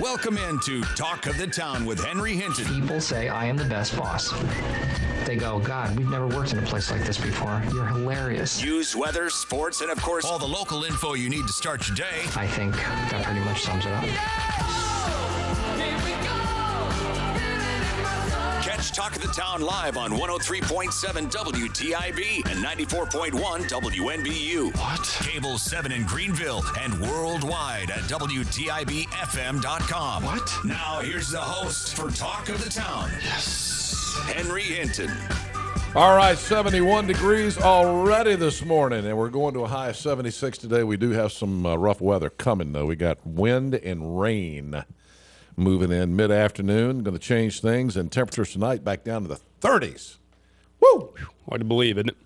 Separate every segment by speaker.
Speaker 1: Welcome into Talk of the Town with Henry Hinton.
Speaker 2: People say I am the best boss. They go, God, we've never worked in a place like this before. You're hilarious.
Speaker 1: News, weather, sports, and of course, all the local info you need to start your day.
Speaker 2: I think that pretty much sums it up.
Speaker 1: Catch Talk of the Town live on 103.7 WTIB and 94.1 WNBU. What? Cable 7 in Greenville and worldwide at WTIBFM.com. What? Now, here's the host for Talk of the Town. Yes. Henry Hinton.
Speaker 3: All right, 71 degrees already this morning, and we're going to a high of 76 today. We do have some uh, rough weather coming, though. We got wind and rain moving in mid afternoon. Going to change things, and temperatures tonight back down to the 30s. Woo!
Speaker 4: Hard to believe, isn't it?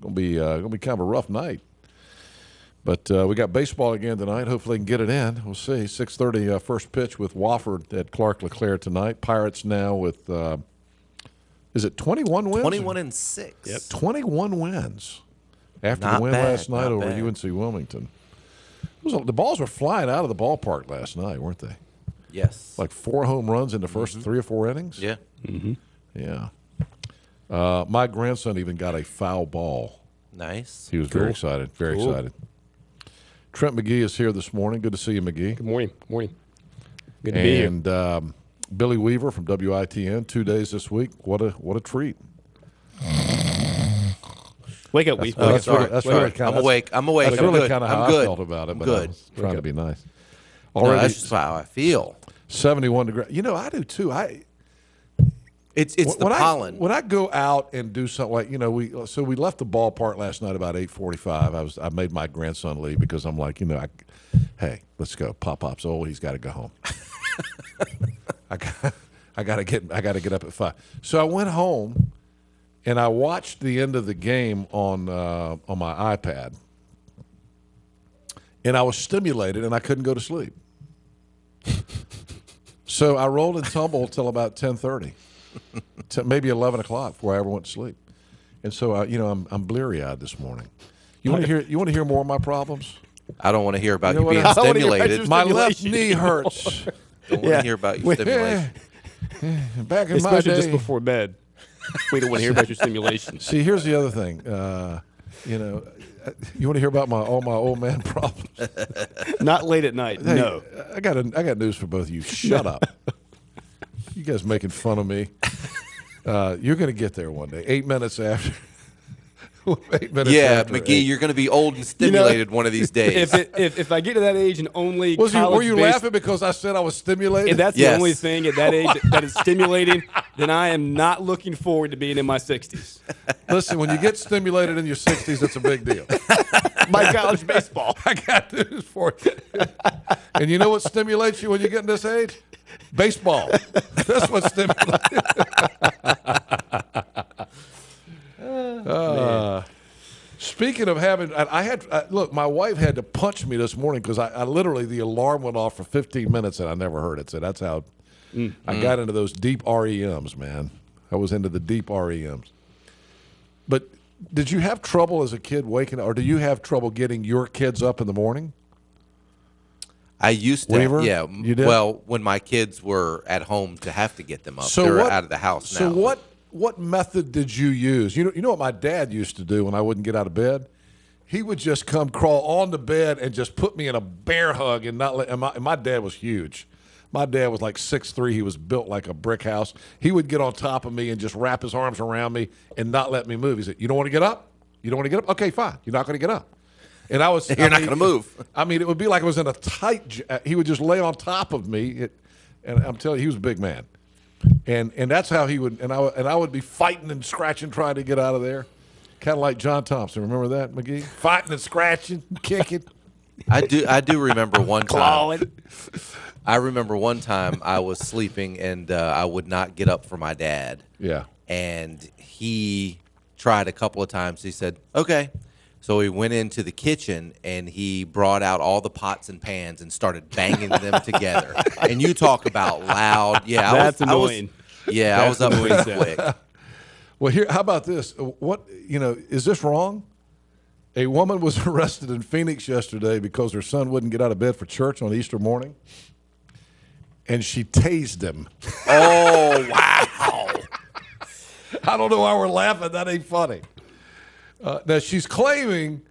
Speaker 3: Going to be uh, going to be kind of a rough night. But uh, we got baseball again tonight. Hopefully, can get it in. We'll see. 6:30 uh, first pitch with Wofford at Clark LeClair tonight. Pirates now with uh, is it 21 wins?
Speaker 5: 21 and 6.
Speaker 3: Yep. 21 wins after
Speaker 5: Not
Speaker 3: the win
Speaker 5: bad,
Speaker 3: last night over
Speaker 5: bad.
Speaker 3: UNC Wilmington. It was the balls were flying out of the ballpark last night, weren't they?
Speaker 5: Yes.
Speaker 3: Like four home runs in the 1st three or four innings.
Speaker 5: yeah.
Speaker 3: Yeah. Uh, my grandson even got a foul ball.
Speaker 5: Nice.
Speaker 3: He was very excited. Very
Speaker 4: Cool.
Speaker 3: excited. Trent McGee is here this morning. Good to see you, McGee.
Speaker 4: Good morning. Good morning. Good to be here.
Speaker 3: And um, Billy Weaver from WITN. Two days this week. What a what a treat.
Speaker 4: Wake up, Weave.
Speaker 3: Oh,
Speaker 4: Wake
Speaker 3: that's
Speaker 4: up.
Speaker 3: really, that's
Speaker 5: Wait,
Speaker 3: really
Speaker 5: wait,
Speaker 3: kinda,
Speaker 5: I'm awake. I'm awake.
Speaker 3: That's
Speaker 5: I'm
Speaker 3: really
Speaker 5: good.
Speaker 3: kind of how
Speaker 5: I'm good.
Speaker 3: I felt about it.
Speaker 5: I'm
Speaker 3: But I
Speaker 5: good.
Speaker 3: was trying to be nice.
Speaker 5: No, that's just how I feel.
Speaker 3: 71 degrees. You know, I do too. I
Speaker 5: It's it's the
Speaker 3: when
Speaker 5: pollen.
Speaker 3: I, when I go out and do something like you know we so we left the ballpark last night about eight forty five. I was I made my grandson leave because I'm like you know I, hey let's go. Pop Pop's old. He's got to go home. I got I got to get I got to get up at five. So I went home and I watched the end of the game on uh, on my iPad, and I was stimulated and I couldn't go to sleep. so I rolled and tumbled till about ten thirty to maybe 11 o'clock before I ever went to sleep. And so, uh, you know, I'm, I'm bleary eyed this morning. You want to hear? You want to hear more of my problems?
Speaker 5: I don't want to hear about
Speaker 3: You
Speaker 5: you,
Speaker 3: know what
Speaker 5: being
Speaker 3: I-
Speaker 4: I wanna hear about
Speaker 5: stimulated.
Speaker 3: My left knee hurts.
Speaker 5: don't want to hear about your stimulation.
Speaker 3: Back in my
Speaker 4: Especially
Speaker 3: day.
Speaker 4: just before bed. We don't want to hear about your stimulation.
Speaker 3: See, here's the other thing. Uh, you know, you want to hear about my all my old man problems?
Speaker 4: Not late at night.
Speaker 3: Hey,
Speaker 4: no.
Speaker 3: I got a, I got news for both of you. Shut up. You guys making fun of me. Uh, you're going to get there one day. Eight minutes after. eight minutes
Speaker 5: Yeah, McGee,
Speaker 3: eight.
Speaker 5: you're going to be old and stimulated one of these days.
Speaker 4: If, it, if if I get to that age and only
Speaker 3: Was you, were you
Speaker 4: based-
Speaker 3: laughing because I said I was stimulated?
Speaker 4: If that's
Speaker 5: Yes.
Speaker 4: the only thing at that age that is stimulating, then I am not looking forward to being in my 60s.
Speaker 3: Listen, when you get stimulated in your 60s, it's a big deal.
Speaker 4: My college baseball.
Speaker 3: I got news for you. And you know what stimulates you when you get in this age? Baseball. That's what stimulates. Uh, speaking of having, I I had I, look. My wife had to punch me this morning because I, I literally the alarm went off for 15 minutes and I never heard it. So that's how I got into those deep REMs, man. I was into the deep REMs. But did you have trouble as a kid waking up, or do you have trouble getting your kids up in the morning?
Speaker 5: I used to,
Speaker 3: Weaver,
Speaker 5: yeah.
Speaker 3: you did?
Speaker 5: Well, when my kids were at home to have to get them up, they're out of the house
Speaker 3: so
Speaker 5: now.
Speaker 3: what what method did you use? You know, you know what my dad used to do when I wouldn't get out of bed. He would just come crawl on the bed and just put me in a bear hug and not let. And my, and my dad was huge. My dad was like six three. He was built like a brick house. He would get on top of me and just wrap his arms around me and not let me move. He said, "You don't want to get up? You don't want to get up? Okay, fine. You're not going to get up." And I was.
Speaker 5: You're
Speaker 3: I
Speaker 5: not gonna move.
Speaker 3: I mean, it would be like I was in a tight. uh, He would just lay on top of me, it, and I'm telling you, he was a big man, and and that's how he would. And I would- and I would be fighting and scratching, trying to get out of there, kind of like John Thompson. Remember that, McGee? Fighting and scratching, kicking.
Speaker 5: I do. I do remember one time. I remember one time I was sleeping and uh, I would not get up for my dad.
Speaker 3: Yeah.
Speaker 5: And he tried a couple of times. He said, "Okay." So he went into the kitchen and he brought out all the pots and pans and started banging them together. And you talk about loud. Yeah,
Speaker 4: That's
Speaker 5: I was,
Speaker 4: annoying.
Speaker 5: I was, yeah, I was
Speaker 4: That's
Speaker 5: up
Speaker 4: annoying,
Speaker 5: pretty quick.
Speaker 3: Well, here, how about this? What you know? Is this wrong? A woman was arrested in Phoenix yesterday because her son wouldn't get out of bed for church on Easter morning. and she tased him.
Speaker 5: Oh wow!
Speaker 3: I don't know why we're laughing. That ain't funny. Uh, now she's claiming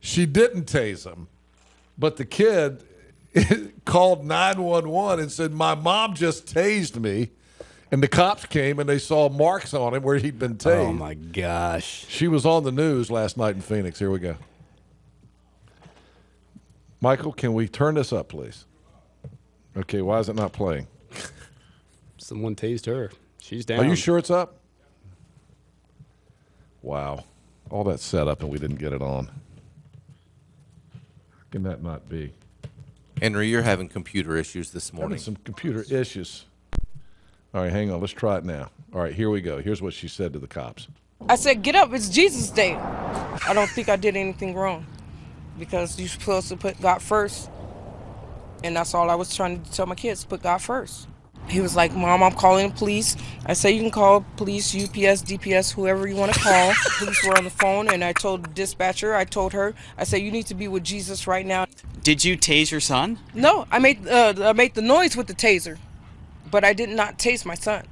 Speaker 3: she didn't tase him, but the kid called 911 and said, My mom just tased me. And the cops came and they saw marks on him where he'd been tased.
Speaker 4: Oh my gosh.
Speaker 3: She was on the news last night in Phoenix. Here we go. Michael, can we turn this up, please? Okay, why is it not playing?
Speaker 4: Someone tased her. She's down.
Speaker 3: Are you sure it's up? Wow. All that set up and we didn't get it on. How can that not be?
Speaker 5: Henry, you're having computer issues this
Speaker 3: Having
Speaker 5: morning.
Speaker 3: some computer issues. All right, hang on. Let's try it now. All right, here we go. Here's what she said to the cops.
Speaker 6: I said, get up, it's Jesus Day. I don't think I did anything wrong because you're supposed to put God first. And that's all I was trying to tell my kids, put God first. He was like, Mom, I'm calling the police. I said, You can call police, UPS, DPS, whoever you want to call. police were on the phone, and I told the dispatcher, I told her, I said, You need to be with Jesus right now.
Speaker 7: Did you tase your son?
Speaker 6: No, I made uh, I made the noise with the taser, but I did not tase my son.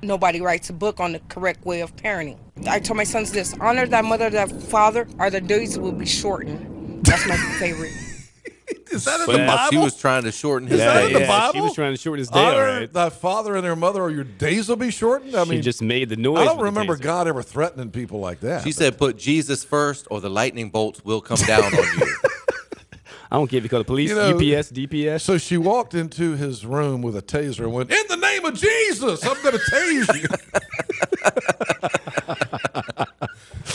Speaker 6: Nobody writes a book on the correct way of parenting. I told my sons this: honor thy mother, thy father, or the days will be shortened. That's my favorite.
Speaker 3: Is that in the Bible?
Speaker 5: She was trying to shorten his
Speaker 3: that in the Bible?
Speaker 4: She was trying to shorten his day.
Speaker 3: Honor
Speaker 4: all right.
Speaker 3: thy father and their mother, or your days will be shortened. I
Speaker 4: she
Speaker 3: mean,
Speaker 4: just made the noise.
Speaker 3: I don't remember. God ever threatening people like that.
Speaker 5: She said, "Put Jesus first, or the lightning bolts will come down on you."
Speaker 4: I don't care if you call the police,
Speaker 3: You know-
Speaker 4: UPS, DPS.
Speaker 3: So she walked into his room with a taser and went, "In the name of Jesus, I'm going to tase you."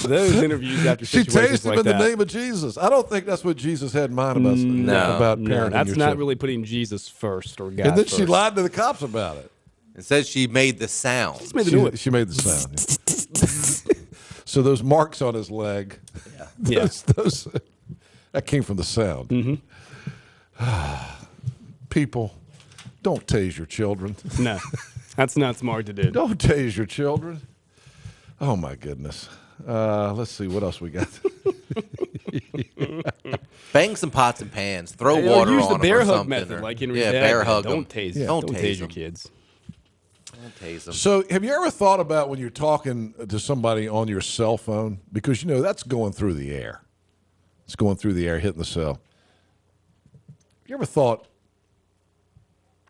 Speaker 4: Those interviews after
Speaker 3: she
Speaker 4: situations
Speaker 3: tased him
Speaker 4: like
Speaker 3: in
Speaker 4: that.
Speaker 3: the name of Jesus. I don't think that's what Jesus had in mind about mm,
Speaker 5: No.
Speaker 3: about
Speaker 4: no,
Speaker 3: parenting
Speaker 4: that's not
Speaker 3: children.
Speaker 4: really putting Jesus first or God
Speaker 3: And then
Speaker 4: first.
Speaker 3: she lied to the cops about it.
Speaker 5: It says she made the sound.
Speaker 4: Just made the
Speaker 3: She,
Speaker 4: noise.
Speaker 3: she made the sound. yeah. so those marks on his leg,
Speaker 4: Yeah.
Speaker 3: those, those, that came from the sound.
Speaker 4: Mm-hmm.
Speaker 3: People, don't tase your children.
Speaker 4: No, that's not smart to do.
Speaker 3: Don't tase your children. Oh my goodness. Uh, let's see what else we got.
Speaker 5: Bang some pots and pans. Throw
Speaker 4: You know,
Speaker 5: water
Speaker 4: use
Speaker 5: on
Speaker 4: the
Speaker 5: 'em
Speaker 4: bear
Speaker 5: or
Speaker 4: hug
Speaker 5: something,
Speaker 4: method,
Speaker 5: or-
Speaker 4: like Henry
Speaker 5: Yeah,
Speaker 4: dad
Speaker 5: bear
Speaker 4: did.
Speaker 5: hug
Speaker 4: Don't
Speaker 5: 'em.
Speaker 4: tase.
Speaker 3: Yeah.
Speaker 4: Don't,
Speaker 5: Don't
Speaker 4: tase,
Speaker 5: tase
Speaker 4: your
Speaker 5: 'em.
Speaker 4: kids.
Speaker 5: Don't tase 'em.
Speaker 3: So, have you ever thought about when you're talking to somebody on your cell phone? Because, you know, that's going through the air. It's going through the air, hitting the cell. You ever thought,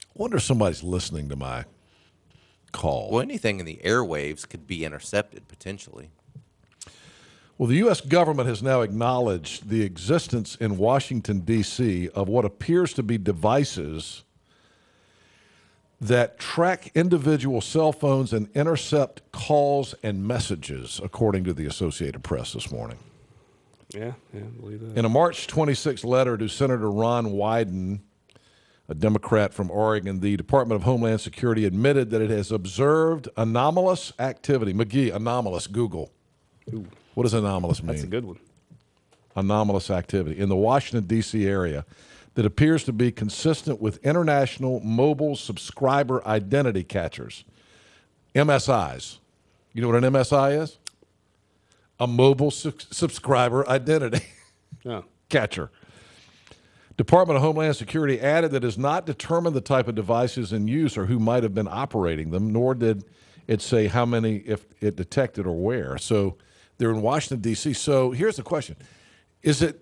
Speaker 3: I wonder if somebody's listening to my call?
Speaker 5: Well, anything in the airwaves could be intercepted potentially.
Speaker 3: Well, the U.S. government has now acknowledged the existence in Washington, D.C., of what appears to be devices that track individual cell phones and intercept calls and messages, according to the Associated Press this morning.
Speaker 4: Yeah, yeah, believe that.
Speaker 3: In a March 26 letter to Senator Ron Wyden, a Democrat from Oregon, the Department of Homeland Security admitted that it has observed anomalous activity. McGee, anomalous, Google. What does anomalous mean?
Speaker 4: That's a good one.
Speaker 3: anomalous activity in the Washington, D.C. area that appears to be consistent with international mobile subscriber identity catchers, MSIs. You know what an MSI is? A mobile su- subscriber identity
Speaker 4: Oh.
Speaker 3: catcher. Department of Homeland Security added that it has not determined the type of devices in use or who might have been operating them, nor did it say how many if it detected or where. So they're in Washington D.C. So here's the question: Is it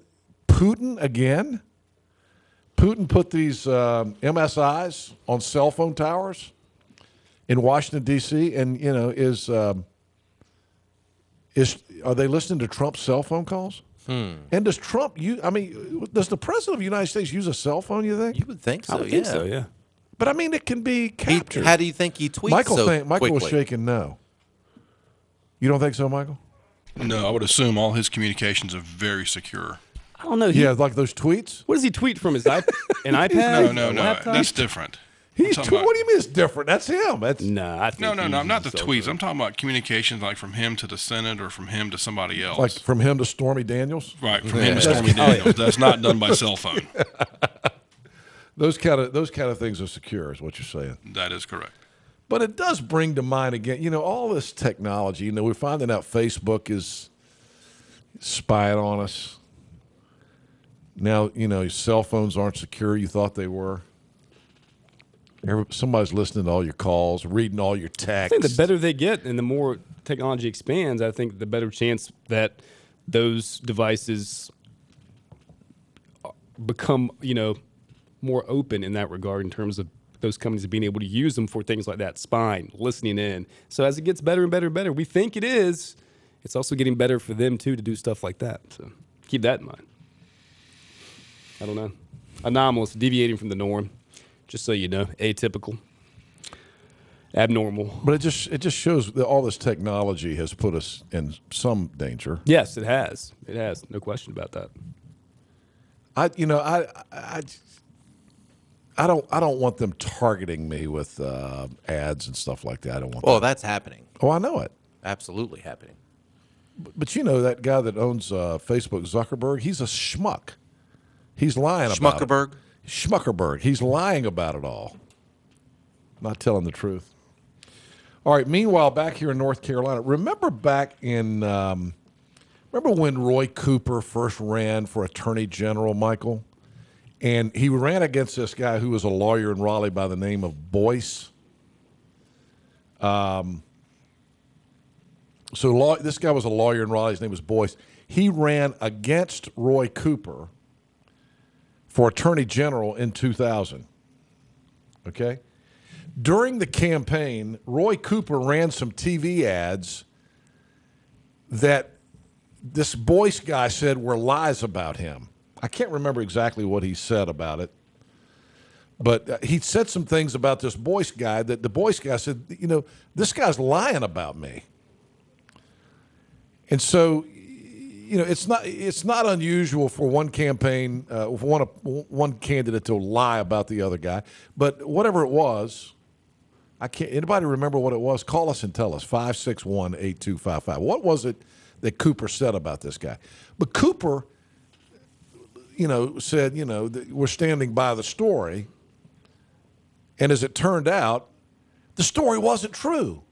Speaker 3: Putin again? Putin put these um, MSIs on cell phone towers in Washington D.C. and you know is um, is are they listening to Trump's cell phone calls? Hmm. And does Trump use? I mean, does the president of the United States use a cell phone? You think?
Speaker 5: You would think so,
Speaker 4: I would
Speaker 5: yeah.
Speaker 4: think so, yeah.
Speaker 3: But I mean, it can be
Speaker 5: He-
Speaker 3: captured.
Speaker 5: how do you think he tweets
Speaker 3: Michael
Speaker 5: so
Speaker 3: think, Michael was shaking no. You don't think so, Michael?
Speaker 8: No, I would assume all his communications are very secure.
Speaker 4: I don't know. He,
Speaker 3: Yeah, like those tweets.
Speaker 4: What does he tweet from his iP- an iPad?
Speaker 8: No, no,
Speaker 4: A
Speaker 8: no.
Speaker 4: laptop?
Speaker 8: That's different.
Speaker 3: He's
Speaker 8: I'm
Speaker 3: tw-
Speaker 8: about-
Speaker 3: what do you mean it's different? That's him. That's
Speaker 4: Nah, I think
Speaker 8: No, no, I'm Not the
Speaker 4: uses
Speaker 8: tweets.
Speaker 4: cell
Speaker 8: I'm talking about communications like from him to the Senate or from him to somebody else.
Speaker 3: like from him to Stormy Daniels.
Speaker 8: right, from him to Stormy Daniels. That's not done by cell phone.
Speaker 3: Those kind of those kind of things are secure, is what you're saying.
Speaker 8: That is correct.
Speaker 3: But it does bring to mind again, you know, all this technology. You know, we're finding out Facebook is spying on us. Now, you know, cell phones aren't secure. You thought they were. Somebody's listening to all your calls, reading all your texts.
Speaker 4: I think the better they get and the more technology expands, I think the better chance that those devices become, you know, more open in that regard in terms of those companies being able to use them for things like that, spine, listening in. So as it gets better and better and better, we think it is. It's also getting better for them too to do stuff like that. So keep that in mind. I don't know. Anomalous, deviating from the norm. Just so you know, atypical, abnormal.
Speaker 3: But it just it just shows that all this technology has put us in some danger.
Speaker 4: Yes, it has. It has. No question about that.
Speaker 3: I you know I I I don't I don't want them targeting me with uh, ads and stuff like that. I don't want.
Speaker 5: Well,
Speaker 3: that.
Speaker 5: that's happening.
Speaker 3: Oh, I know it.
Speaker 5: Absolutely happening.
Speaker 3: But you know that guy that owns uh, Facebook, Zuckerberg. He's a schmuck. He's lying about it.
Speaker 5: Schmuckerberg.
Speaker 3: Schmuckerberg. He's lying about it all. Not telling the truth. All right. Meanwhile, back here in North Carolina, remember back in, um, remember when Roy Cooper first ran for Attorney General, Michael? And he ran against this guy who was a lawyer in Raleigh by the name of Boyce. Um, so law, this guy was a lawyer in Raleigh. His name was Boyce. He ran against Roy Cooper for Attorney General in 2000. Okay? During the campaign, Roy Cooper ran some TV ads that this Boyce guy said were lies about him. I can't remember exactly what he said about it, but uh, he said some things about this Boyce guy that the Boyce guy said, you know, this guy's lying about me. And so, you know, it's not it's not unusual for one campaign, uh, one one candidate to lie about the other guy. But whatever it was, I can't. Anybody remember what it was? Call us and tell us 561-8255. What was it that Cooper said about this guy? But Cooper, you know, said, you know, we're standing by the story. And as it turned out, the story wasn't true.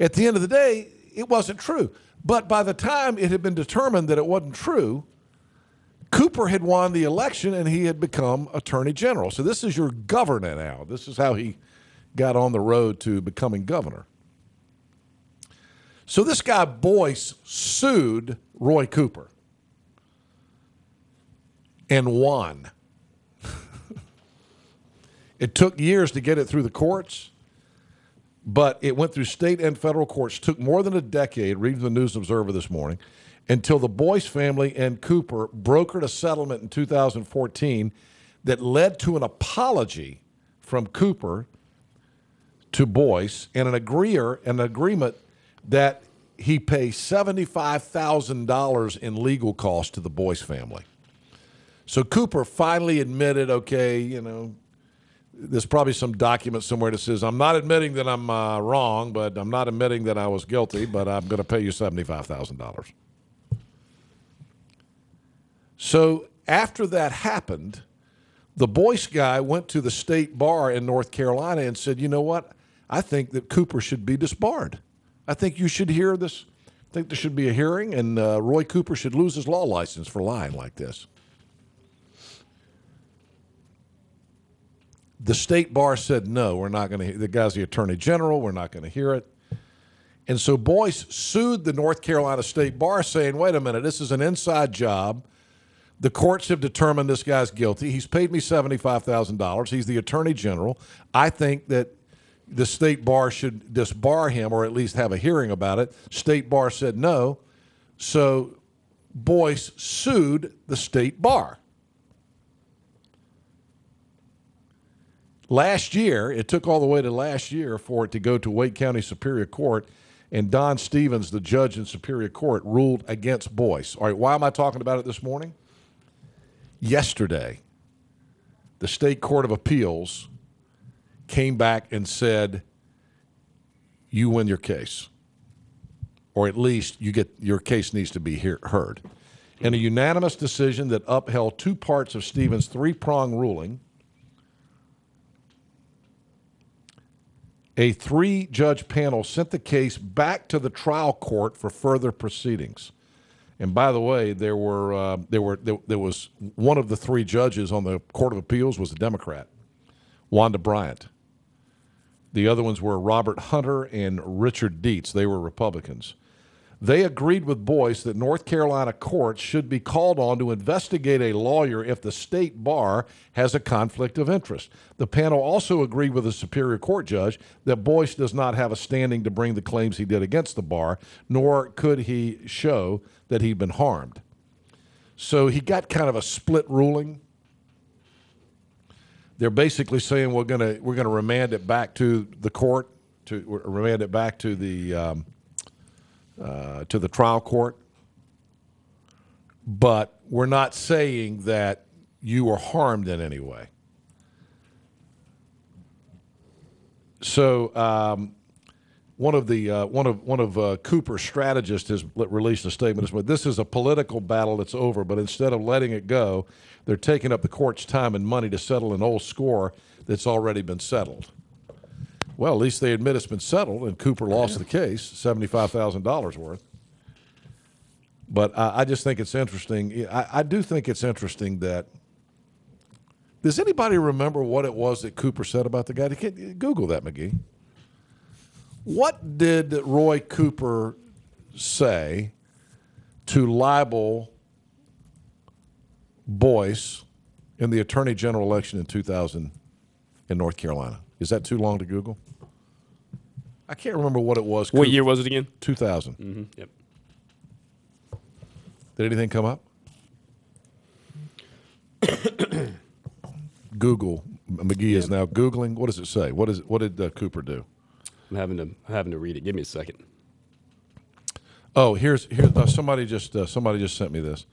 Speaker 3: At the end of the day, it wasn't true. But by the time it had been determined that it wasn't true, Cooper had won the election and he had become attorney general. So this is your governor now. This is how he got on the road to becoming governor. So this guy Boyce sued Roy Cooper and won. it took years to get it through the courts but it went through state and federal courts. Took more than a decade. Reading the News Observer this morning, until the Boyce family and Cooper brokered a settlement in 2014 that led to an apology from Cooper to Boyce and an agreeer, an agreement that he pay seventy-five thousand dollars in legal costs to the Boyce family. So Cooper finally admitted, okay, you know, there's probably some document somewhere that says I'm not admitting that I'm uh, wrong, but I'm not admitting that I was guilty, but I'm going to pay you seventy-five thousand dollars. So after that happened, the Boyce guy went to the state bar in North Carolina and said, "You know what? I think that Cooper should be disbarred. I think you should hear this. I think there should be a hearing, and uh, Roy Cooper should lose his law license for lying like this." The state bar said, no, we're not going to. Hear the guy's the attorney general. We're not going to hear it. And so Boyce sued the North Carolina State Bar, saying, wait a minute, this is an inside job. The courts have determined this guy's guilty. He's paid me $75,000. He's the attorney general. I think that the state bar should disbar him or at least have a hearing about it. State bar said no. So Boyce sued the state bar. Last year, it took all the way to last year for it to go to Wake County Superior Court, and Don Stephens, the judge in Superior Court, ruled against Boyce. All right, why am I talking about it this morning? Yesterday, the State Court of Appeals came back and said, you win your case, or at least you get your case needs to be hear, heard. In a unanimous decision that upheld two parts of Stephens' three prong ruling, a three judge panel sent the case back to the trial court for further proceedings. And by the way, there were uh, there were there, there was one of the three judges on the Court of Appeals was a Democrat. Wanda Bryant. The other ones were Robert Hunter and Richard Dietz. They were Republicans. They agreed with Boyce that North Carolina courts should be called on to investigate a lawyer if the state bar has a conflict of interest. The panel also agreed with the Superior Court judge that Boyce does not have a standing to bring the claims he did against the bar, nor could he show that he'd been harmed. So he got kind of a split ruling. They're basically saying we're going to we're going to remand it back to the court to remand it back to the um, uh, to the trial court, but we're not saying that you were harmed in any way. So um, one of the uh, one of one of uh, Cooper's strategists has released a statement. This is a political battle that's over. But instead of letting it go, they're taking up the court's time and money to settle an old score that's already been settled. Well, at least they admit it's been settled, and Cooper lost the case, seventy-five thousand dollars worth. But I, I, just think it's interesting. I, I do think it's interesting that. Does anybody remember what it was that Cooper said about the guy? Google that, McGee. What did Roy Cooper say to libel Boyce in the Attorney General election in 2000 in North Carolina? Is that too long to Google? I can't remember what it was.
Speaker 4: What year was it again?
Speaker 3: 2000.
Speaker 4: Mm-hmm. Yep.
Speaker 3: Did anything come up? Google. McGee is now googling. What does it say? What is it, What did uh, Cooper do?
Speaker 4: I'm having to I'm having to read it. Give me a second.
Speaker 3: Oh, here's here's uh, somebody just uh, somebody just sent me this.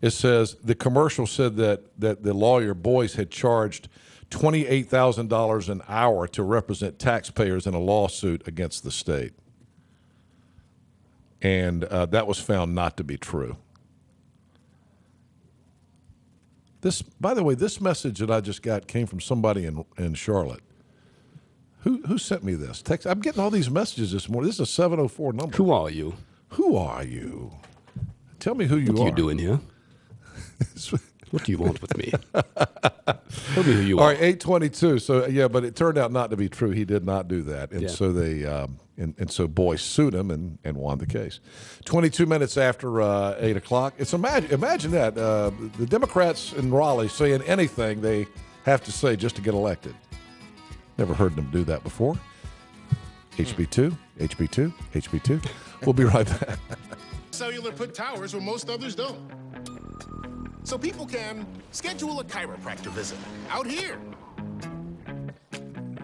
Speaker 3: It says the commercial said that that the lawyer Boyce had charged $28,000 an hour to represent taxpayers in a lawsuit against the state. And uh, that was found not to be true. This, by the way, this message that I just got came from somebody in, in Charlotte. Who, who sent me this? Text. I'm getting all these messages this morning. This is a 704 number.
Speaker 4: Who are you?
Speaker 3: Who are you? Tell me who you
Speaker 4: what
Speaker 3: are.
Speaker 4: What are you doing here? What do you want with me? Tell me who you
Speaker 3: All
Speaker 4: are.
Speaker 3: All right, eight twenty-two. So yeah, but it turned out not to be true. He did not do that, and
Speaker 4: Yeah.
Speaker 3: so they um, and, and so Boyce sued him and, and won the case. Twenty-two minutes after uh, eight o'clock. It's imagine imagine that uh, the Democrats in Raleigh saying anything they have to say just to get elected. Never heard them do that before. HB two, HB two, HB two. We'll be right back.
Speaker 9: Cellular put towers where most others don't. So people can schedule a chiropractor visit out here.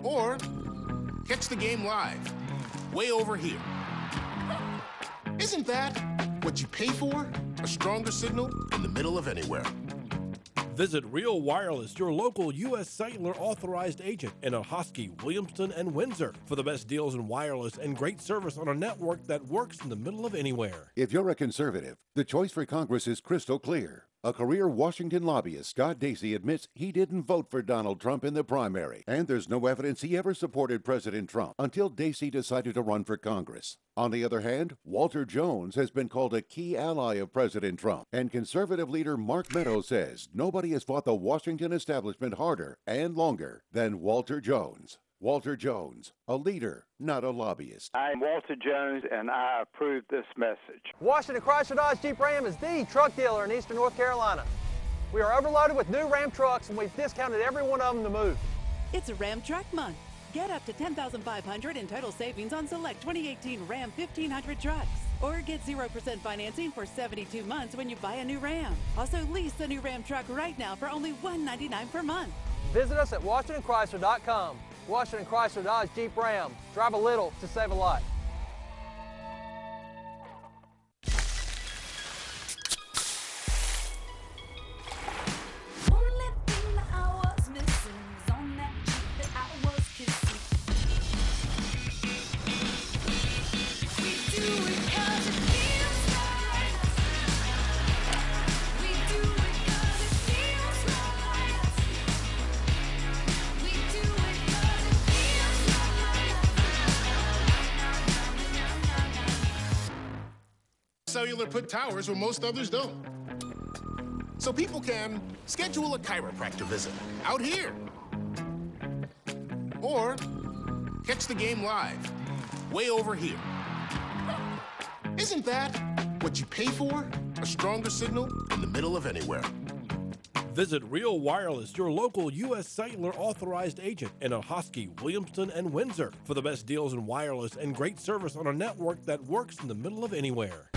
Speaker 9: Or catch the game live, way over here. Isn't that what you pay for? A stronger signal in the middle of anywhere.
Speaker 10: Visit Real Wireless, your local U.S. Cellular authorized agent in Ahoskie, Williamston, and Windsor for the best deals in wireless and great service on a network that works in the middle of anywhere.
Speaker 11: If you're a conservative, the choice for Congress is crystal clear. A career Washington lobbyist, Scott Dacey, admits he didn't vote for Donald Trump in the primary, and there's no evidence he ever supported President Trump until Dacey decided to run for Congress. On the other hand, Walter Jones has been called a key ally of President Trump, and conservative leader Mark Meadows says nobody has fought the Washington establishment harder and longer than Walter Jones. Walter Jones, a leader, not a lobbyist.
Speaker 12: I'm Walter Jones, and I approve this message.
Speaker 13: Washington Chrysler Dodge Jeep Ram is the truck dealer in eastern North Carolina. We are overloaded with new Ram trucks, and we've discounted every one of them to move.
Speaker 14: It's a Ram Truck Month. Get up to 10500 in total savings on select 2018 Ram 1500 trucks. Or get 0% financing for 72 months when you buy a new Ram. Also, lease the new Ram truck right now for only 199 per month.
Speaker 13: Visit us at WashingtonChrysler.com. Washington Chrysler Dodge Jeep Ram. Drive a little to save a lot.
Speaker 9: Put towers where most others don't. So people can schedule a chiropractor visit out here. Or catch the game live, way over here. Isn't that what you pay for? A stronger signal in the middle of anywhere.
Speaker 10: Visit Real Wireless, your local U.S. Cellular authorized agent in Ahoskie, Williamston, and Windsor for the best deals in wireless and great service on a network that works in the middle of anywhere.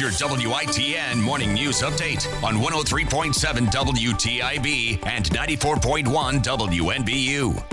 Speaker 1: Your WITN morning news update on 103.7 WTIB and 94.1 WNBU.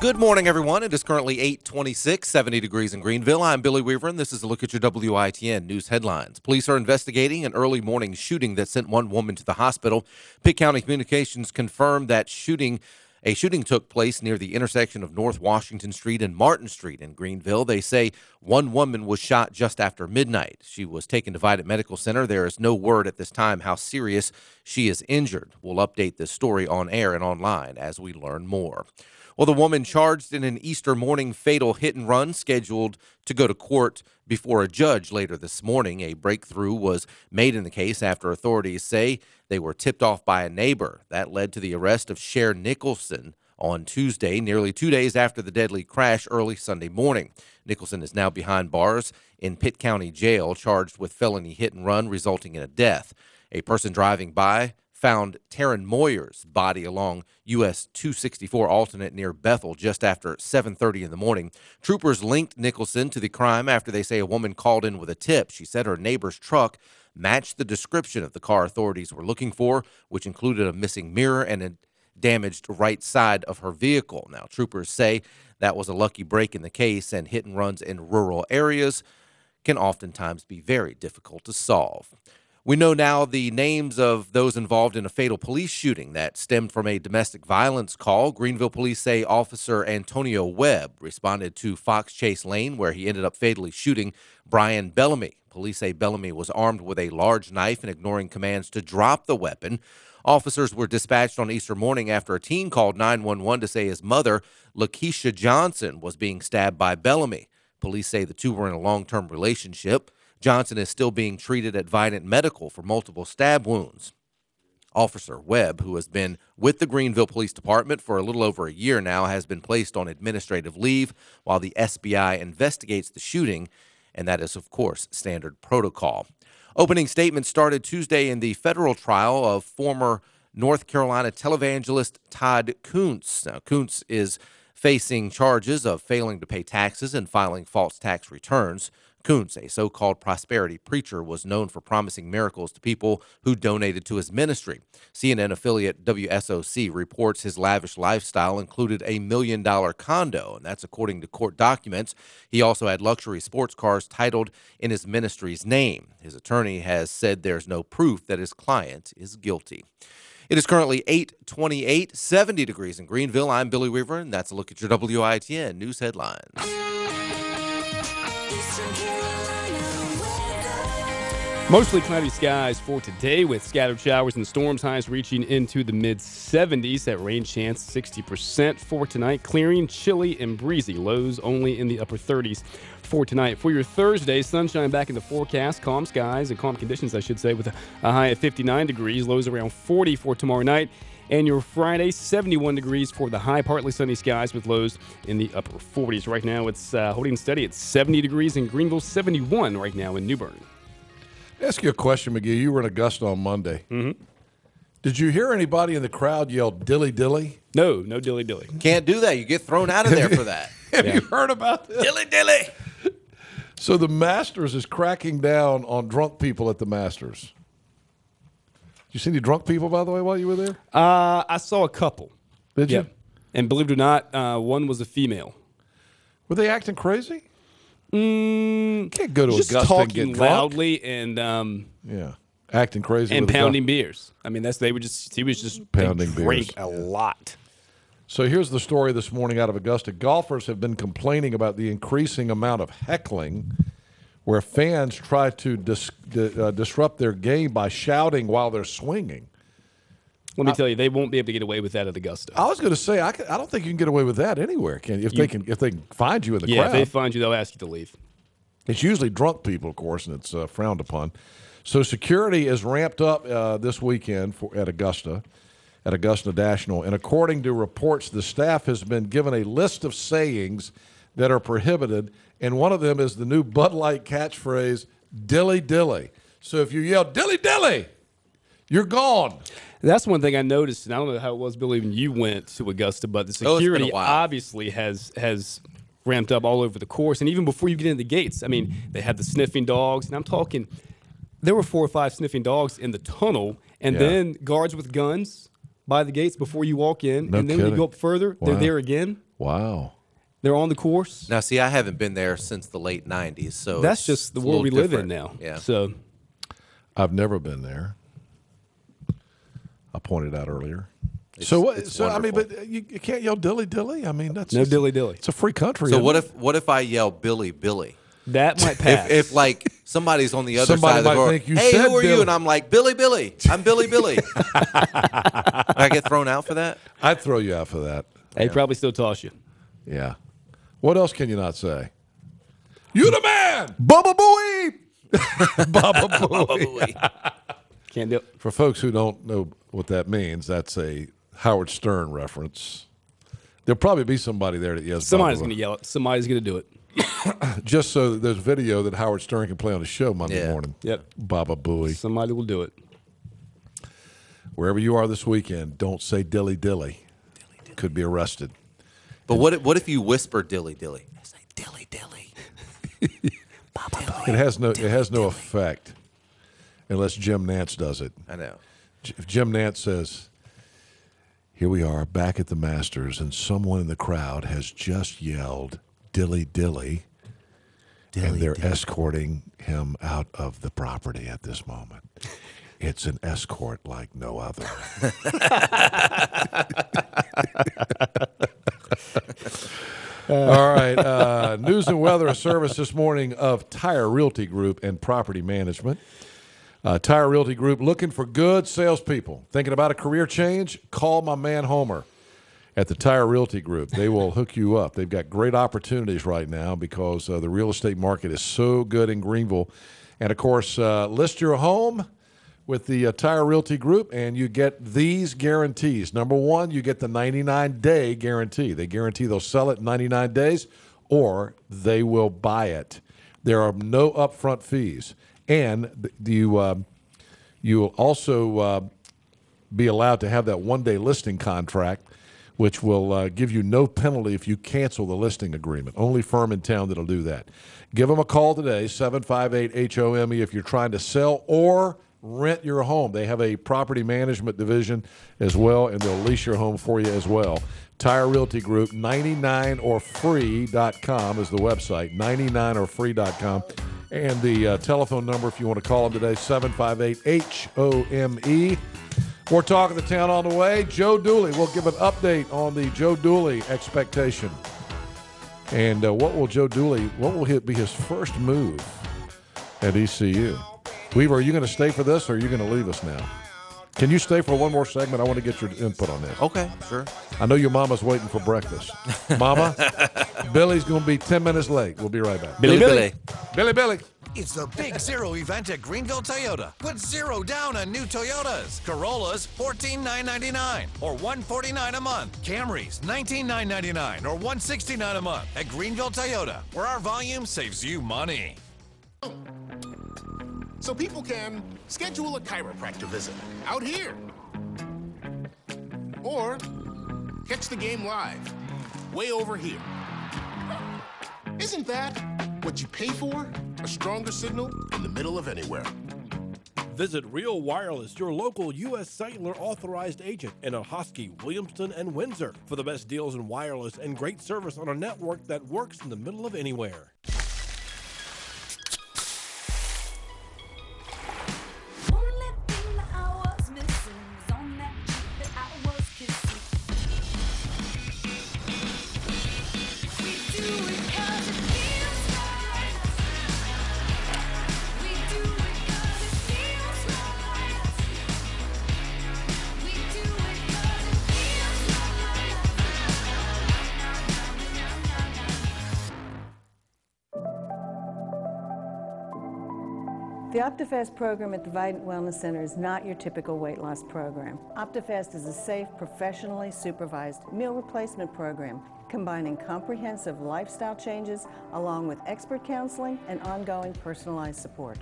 Speaker 5: Good morning, everyone. It is currently 826, 70 degrees in Greenville. I'm Billy Weaver, and this is a look at your WITN news headlines. Police are investigating an early morning shooting that sent one woman to the hospital. Pitt County Communications confirmed that shooting a shooting took place near the intersection of North Washington Street and Martin Street in Greenville. They say one woman was shot just after midnight. She was taken to Vidant Medical Center. There is no word at this time how serious she is injured. We'll update this story on air and online as we learn more. Well, the woman charged in an Easter morning fatal hit and run scheduled to go to court before a judge later this morning. A breakthrough was made in the case after authorities say they were tipped off by a neighbor. That led to the arrest of Cher Nicholson on Tuesday, nearly two days after the deadly crash early Sunday morning. Nicholson is now behind bars in Pitt County Jail, charged with felony hit and run resulting in a death. A person driving by found Taryn Moyer's body along US 264 alternate near Bethel just after 7:30 in the morning. Troopers linked Nicholson to the crime after they say a woman called in with a tip. She said her neighbor's truck matched the description of the car authorities were looking for, which included a missing mirror and a damaged right side of her vehicle. Now, troopers say that was a lucky break in the case, and hit and runs in rural areas can oftentimes be very difficult to solve. We know now the names of those involved in a fatal police shooting that stemmed from a domestic violence call. Greenville police say Officer Antonio Webb responded to Fox Chase Lane, where he ended up fatally shooting Brian Bellamy. Police say Bellamy was armed with a large knife and ignoring commands to drop the weapon. Officers were dispatched on Easter morning after a teen called 911 to say his mother, Lakeisha Johnson, was being stabbed by Bellamy. Police say the two were in a long term relationship. Johnson is still being treated at Vidant Medical for multiple stab wounds. Officer Webb, who has been with the Greenville Police Department for a little over a year now, has been placed on administrative leave while the SBI investigates the shooting, and that is, of course, standard protocol. Opening statements started Tuesday in the federal trial of former North Carolina televangelist Todd Coontz. Now, Coontz is facing charges of failing to pay taxes and filing false tax returns. Coontz, a so called prosperity preacher, was known for promising miracles to people who donated to his ministry. CNN affiliate WSOC reports his lavish lifestyle included a million dollar condo, and that's according to court documents. He also had luxury sports cars titled in his ministry's name. His attorney has said there's no proof that his client is guilty. It is currently 828, 70 degrees in Greenville. I'm Billy Weaver, and that's a look at your WITN news headlines.
Speaker 4: Mostly cloudy skies for today with scattered showers and storms, highs reaching into the mid 70s. That rain chance 60% for tonight. Clearing, chilly, and breezy. Lows only in the upper 30s for tonight. For your Thursday, sunshine back in the forecast. Calm skies and calm conditions, I should say, with a, high of 59 degrees. Lows around 40 for tomorrow night. And your Friday, 71 degrees for the high, partly sunny skies with lows in the upper 40s. Right now, it's uh, holding steady at 70 degrees in Greenville, 71 right now in New Bern.
Speaker 3: Ask you a question, McGee. You were in Augusta on Monday.
Speaker 4: Mm-hmm.
Speaker 3: Did you hear anybody in the crowd yell "dilly dilly"?
Speaker 4: No, no dilly dilly.
Speaker 5: Can't do that. You get thrown out of there for that.
Speaker 3: Have you heard about this?
Speaker 5: Dilly dilly.
Speaker 3: So the Masters is cracking down on drunk people at the Masters. You see any drunk people, by the way, while you were there?
Speaker 4: Uh, I saw a couple.
Speaker 3: Did you?
Speaker 4: And believe it or not, uh, one was a female.
Speaker 3: Were they acting crazy?
Speaker 4: Mm,
Speaker 3: Can't go to
Speaker 4: just
Speaker 3: Augusta and
Speaker 4: talking
Speaker 3: get drunk.
Speaker 4: loudly and um,
Speaker 3: Yeah, acting crazy
Speaker 4: and
Speaker 3: with a gun.
Speaker 4: pounding beers. I mean, that's they were just he was just
Speaker 3: Pounding
Speaker 4: they
Speaker 3: beers.
Speaker 4: a lot.
Speaker 3: So here's the story this morning out of Augusta. Golfers have been complaining about the increasing amount of heckling where fans try to dis- di- uh, disrupt their game by shouting while they're swinging.
Speaker 4: Let me tell you, they won't be able to get away with that at Augusta.
Speaker 3: I was going to say I don't think you can get away with that anywhere, can you? If they can if they can find you in the
Speaker 4: yeah,
Speaker 3: crowd.
Speaker 4: if they find you, they'll ask you to leave.
Speaker 3: It's usually drunk people, of course, and it's uh, frowned upon. So security is ramped up uh, this weekend for, at Augusta, at Augusta National. And according to reports, the staff has been given a list of sayings that are prohibited, and one of them is the new Bud Light catchphrase, "Dilly Dilly." So if you yell "Dilly Dilly," you're gone.
Speaker 4: That's one thing I noticed, and I don't know how it was, Billy, when you went to Augusta, but the
Speaker 5: Oh, it's been a
Speaker 4: security
Speaker 5: while.
Speaker 4: obviously has has ramped up all over the course, and even before you get into the gates. I mean, they had the sniffing dogs, and I'm talking, there were four or five sniffing dogs in the tunnel, and
Speaker 3: Yeah.
Speaker 4: then guards with guns by the gates before you walk in,
Speaker 3: No
Speaker 4: and then when
Speaker 3: kidding.
Speaker 4: you go up further, they're there again.
Speaker 3: Wow.
Speaker 4: They're on the course.
Speaker 5: Now, see, I haven't been there since the late '90s, so
Speaker 4: That's
Speaker 5: it's-
Speaker 4: just the
Speaker 5: it's
Speaker 4: world we
Speaker 5: little
Speaker 4: live in now.
Speaker 5: Yeah.
Speaker 4: So
Speaker 3: I've never been there. I pointed out earlier. so what?
Speaker 5: it's
Speaker 3: So I mean, but you, you can't yell "Dilly Dilly." I mean, that's
Speaker 4: No
Speaker 3: just-
Speaker 4: dilly dilly.
Speaker 3: It's a free country.
Speaker 5: So what
Speaker 3: it?
Speaker 5: if what if I yell Billy Billy?
Speaker 4: that might pass.
Speaker 5: If, if like somebody's on the other
Speaker 3: Somebody
Speaker 5: side of the
Speaker 3: might
Speaker 5: door,
Speaker 3: think you
Speaker 5: hey,
Speaker 3: said
Speaker 5: who are
Speaker 3: Billy."
Speaker 5: you? And I'm like Billy Billy. I'm Billy Billy. I get thrown out for that.
Speaker 3: I'd throw you out for that.
Speaker 4: they probably still toss you.
Speaker 3: Yeah. What else can you not say? You the man, Bubba Booey. Bubba Booey.
Speaker 4: Can't do it.
Speaker 3: For folks who don't know what that means, that's a Howard Stern reference. There'll probably be somebody there that yells.
Speaker 4: Somebody's going to yell it. Somebody's going to do it.
Speaker 3: Just so that there's video that Howard Stern can play on the show Monday
Speaker 5: Yeah.
Speaker 3: morning.
Speaker 4: Yep.
Speaker 3: Baba Booey.
Speaker 4: Somebody will do it.
Speaker 3: Wherever you are this weekend, don't say dilly dilly. Could be arrested.
Speaker 5: But what if, what if you whisper Dilly Dilly? I say Dilly Dilly.
Speaker 3: It has no. It has no effect unless Jim Nantz does it.
Speaker 5: I know.
Speaker 3: If Jim Nantz says, "Here we are back at the Masters, and someone in the crowd has just yelled dilly dilly," and they're escorting him out of the property at this moment. It's an escort like no other. All right. Uh, news and weather service this morning of Tire Realty Group and Property Management. Uh, Tire Realty Group looking for good salespeople. Thinking about a career change? Call my man Homer at the Tire Realty Group. They will hook you up. They've got great opportunities right now because uh, the real estate market is so good in Greenville. And of course, uh, list your home with the uh, Tire Realty Group, and you get these guarantees. Number one, you get the 99 day guarantee. They guarantee they'll sell it in 99 days or they will buy it. There are no upfront fees. And you, uh, you will also uh, be allowed to have that one day listing contract, which will uh, give you no penalty if you cancel the listing agreement. Only firm in town that'll do that. Give them a call today, 758 HOME, if you're trying to sell or rent your home. They have a property management division as well, and they'll lease your home for you as well. Tire Realty Group, 99orfree.com is the website, 99orfree.com. And the uh, telephone number, if you want to call them today, 758 HOME. More talk of the town on the way. Joe Dooley, we'll give an update on the Joe Dooley expectation. And uh, what will Joe Dooley, what will be his first move at ECU? Weaver, are you going to stay for this or are you going to leave us now? Can you stay for one more segment? I want to get your input on this.
Speaker 5: Okay, sure.
Speaker 3: I know your mama's waiting for breakfast. Mama, Billy's going to be 10 minutes late. We'll be right back.
Speaker 5: Billy Billy.
Speaker 3: Billy Billy.
Speaker 15: It's the Big Zero event at Greenville Toyota. Put zero down on new Toyotas. Corollas, 14,999 or 149 a month. Camrys, 19,999 or 169 a month at Greenville Toyota, where our volume saves you money.
Speaker 9: So people can schedule a chiropractor visit out here. Or catch the game live, way over here. Isn't that what you pay for? A stronger signal in the middle of anywhere.
Speaker 10: Visit Real Wireless, your local U.S. Cellular authorized agent in Ahoskie, Williamston, and Windsor for the best deals in wireless and great service on a network that works in the middle of anywhere.
Speaker 16: OptiFast program at the Vidant Wellness Center is not your typical weight loss program. OptiFast is a safe, professionally supervised meal replacement program combining comprehensive lifestyle changes along with expert counseling and ongoing personalized support.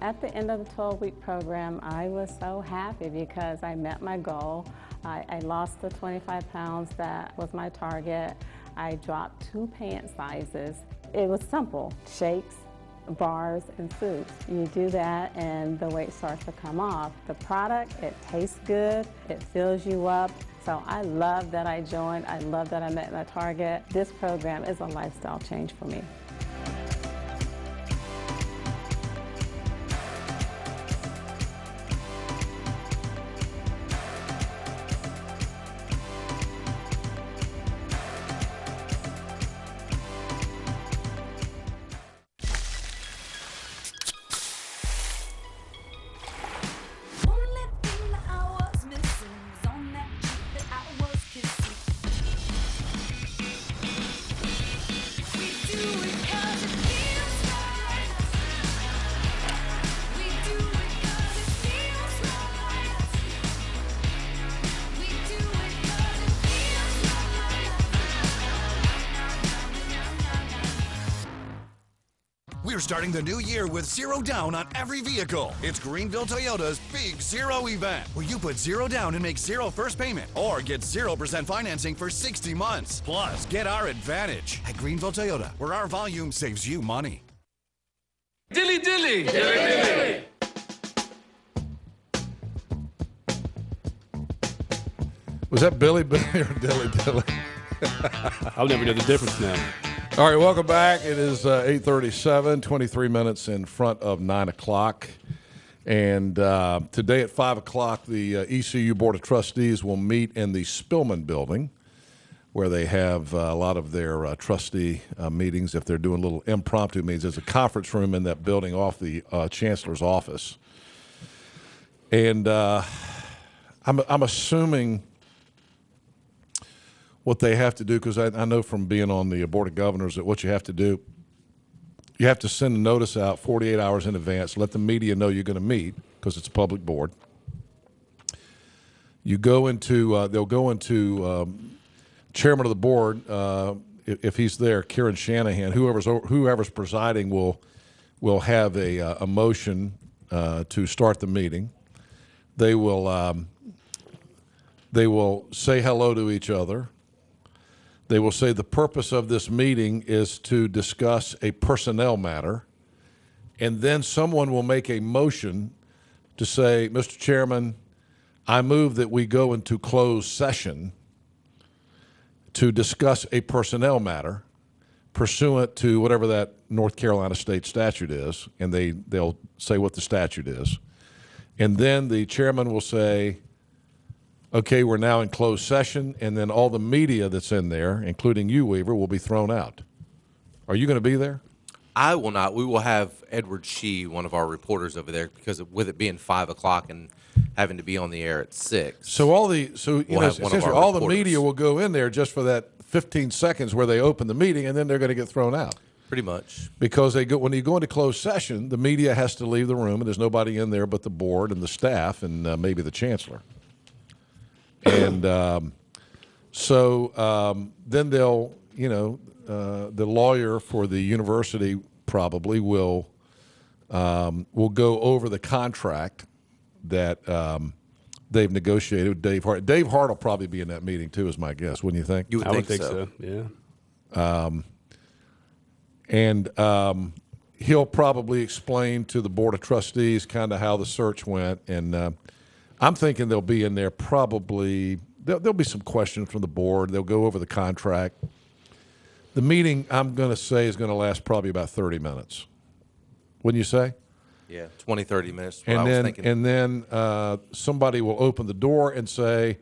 Speaker 17: At the end of the 12 week program, I was so happy because I met my goal. I, I, lost the 25 pounds that was my target. I dropped two pant sizes. It was simple shakes, bars, and soups. You do that, and the weight starts to come off. The product, it tastes good, it fills you up. So I love that I joined. I love that I met my target. This program is a lifestyle change for me.
Speaker 15: We're starting the new year with zero down on every vehicle. It's Greenville Toyota's Big Zero event, where you put zero down and make zero first payment, or get 0% financing for 60 months. Plus, get our advantage at Greenville Toyota, where our volume saves you money.
Speaker 18: Dilly dilly! Dilly dilly!
Speaker 3: Was that Billy Billy or Dilly Dilly?
Speaker 4: I'll never know the difference now.
Speaker 3: All right, welcome back. It is uh, 8.37, 23 minutes in front of 9 o'clock. And uh, today at 5 o'clock, the uh, ECU Board of Trustees will meet in the Spillman Building, where they have uh, a lot of their uh, trustee uh, meetings. If they're doing little impromptu meetings, there's a conference room in that building off the Chancellor's office. And I'm, I'm assuming what they have to do, because I, I know from being on the Board of Governors that what you have to do, you have to send a notice out 48 hours in advance, let the media know you're going to meet, because it's a public board. You go into, uh, they'll go into um, chairman of the board, uh, if, if he's there, Kieran Shanahan, whoever's whoever's presiding will will have a, uh, a motion uh, to start the meeting. They will um, they will say hello to each other. They will say the purpose of this meeting is to discuss a personnel matter, and then someone will make a motion to say, Mr. Chairman, I move that we go into closed session to discuss a personnel matter pursuant to whatever that North Carolina state statute is, and they, they'll say what the statute is. And then the chairman will say, okay, we're now in closed session, and then all the media that's in there, including you, Weaver, will be thrown out. Are you going to be there?
Speaker 5: I will not. We will have Edward Shee, one of our reporters over there, because with it being five o'clock and having to be on the air at six.
Speaker 3: So all the so you
Speaker 5: We'll
Speaker 3: know
Speaker 5: have one
Speaker 3: essentially
Speaker 5: our
Speaker 3: all the media will go in there just for that 15 seconds where they open the meeting, and then they're going to get thrown out.
Speaker 5: Pretty much.
Speaker 3: Because they go when you go into closed session, the media has to leave the room, and there's nobody in there but the board and the staff and uh, maybe the chancellor. And um, so um, then they'll, you know, uh, the lawyer for the university probably will um, will go over the contract that um, they've negotiated with Dave Hart. Dave Hart will probably be in that meeting too, is my guess. Wouldn't you think?
Speaker 5: You would
Speaker 4: I would
Speaker 5: think
Speaker 4: think
Speaker 5: so.
Speaker 4: so. Yeah.
Speaker 3: Um, and um, he'll probably explain to the board of trustees kind of how the search went. And uh, I'm thinking they'll be in there probably. There'll, there'll be some questions from the board. They'll go over the contract. The meeting, I'm going to say, is going to last probably about 30 minutes. Wouldn't you say?
Speaker 5: Yeah, 20, 30 minutes.
Speaker 3: And then and then uh, somebody will open the door and say,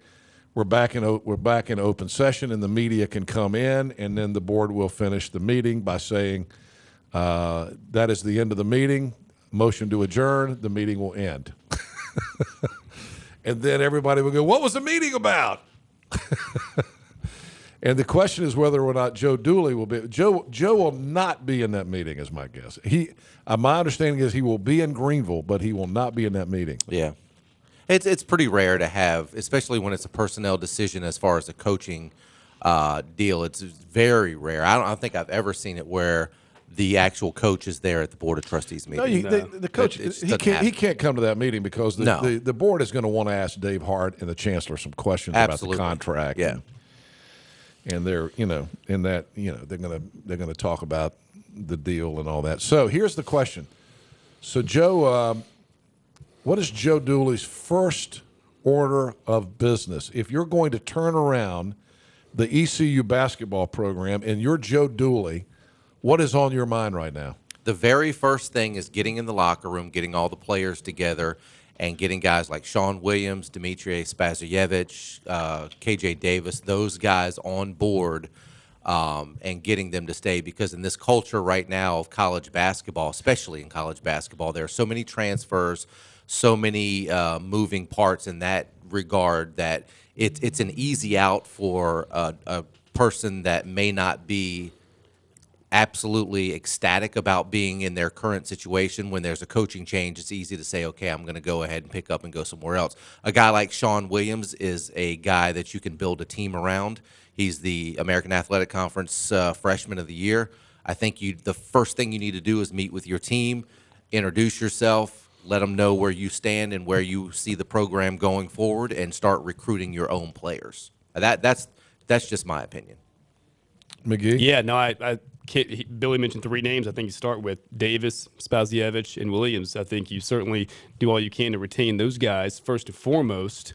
Speaker 3: "We're back in we're back in open session," and the media can come in, and then the board will finish the meeting by saying, uh, "That is the end of the meeting. Motion to adjourn. The meeting will end." and then everybody will go, "What was the meeting about?" And the question is whether or not Joe Dooley will be. Joe Joe will not be in that meeting, is my guess. He, uh, my understanding is he will be in Greenville, but he will not be in that meeting.
Speaker 5: Yeah. It's it's pretty rare to have, especially when it's a personnel decision as far as a coaching uh, deal. It's very rare. I don't, I don't think I've ever seen it where the actual coach is there at the board of trustees meeting.
Speaker 3: No, you, the, the coach
Speaker 5: It- it
Speaker 3: he can't he can't come to that meeting because the,
Speaker 5: No.
Speaker 3: the, the board is going to want to ask Dave Hart and the chancellor some questions
Speaker 5: Absolutely.
Speaker 3: about the contract.
Speaker 5: Yeah.
Speaker 3: and, and they're you know in that you know they're going to they're going to talk about the deal and all that. So here's the question. So Joe, um, what is Joe Dooley's first order of business if you're going to turn around the ECU basketball program and you're Joe Dooley? What is on your mind right now?
Speaker 5: the very first thing is getting in the locker room, getting all the players together, and getting guys like Sean Williams, Dimitri Spasojevic, uh, KJ Davis, those guys on board, um, and getting them to stay. Because in this culture right now of college basketball, especially in college basketball, there are so many transfers, so many uh, moving parts in that regard that it, it's an easy out for a, a person that may not be absolutely ecstatic about being in their current situation. When there's a coaching change, it's easy to say, okay, I'm going to go ahead and pick up and go somewhere else. A guy like Sean Williams is a guy that you can build a team around. He's the American Athletic Conference uh, Freshman of the Year. I think you the first thing you need to do is meet with your team, introduce yourself, let them know where you stand and where you see the program going forward, and start recruiting your own players. That that's that's just my opinion.
Speaker 3: McGee?
Speaker 4: Yeah, no, I, I can't, he, Billy mentioned three names. I think you start with Davis, Spasojevic, and Williams. I think you certainly do all you can to retain those guys first and foremost.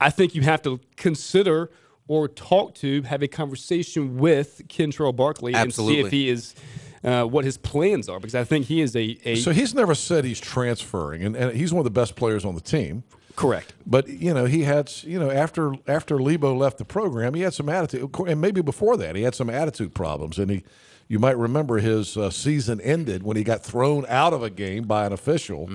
Speaker 4: I think you have to consider or talk to, have a conversation with Kentrell Barkley and see if he is. Uh, what his plans are because I think he is a, a
Speaker 3: So he's never said he's transferring, and, and he's one of the best players on the team.
Speaker 4: Correct.
Speaker 3: But you know, he had you know after after Lebo left the program, he had some attitude, and maybe before that, he had some attitude problems, and he. You might remember his uh, season ended when he got thrown out of a game by an official,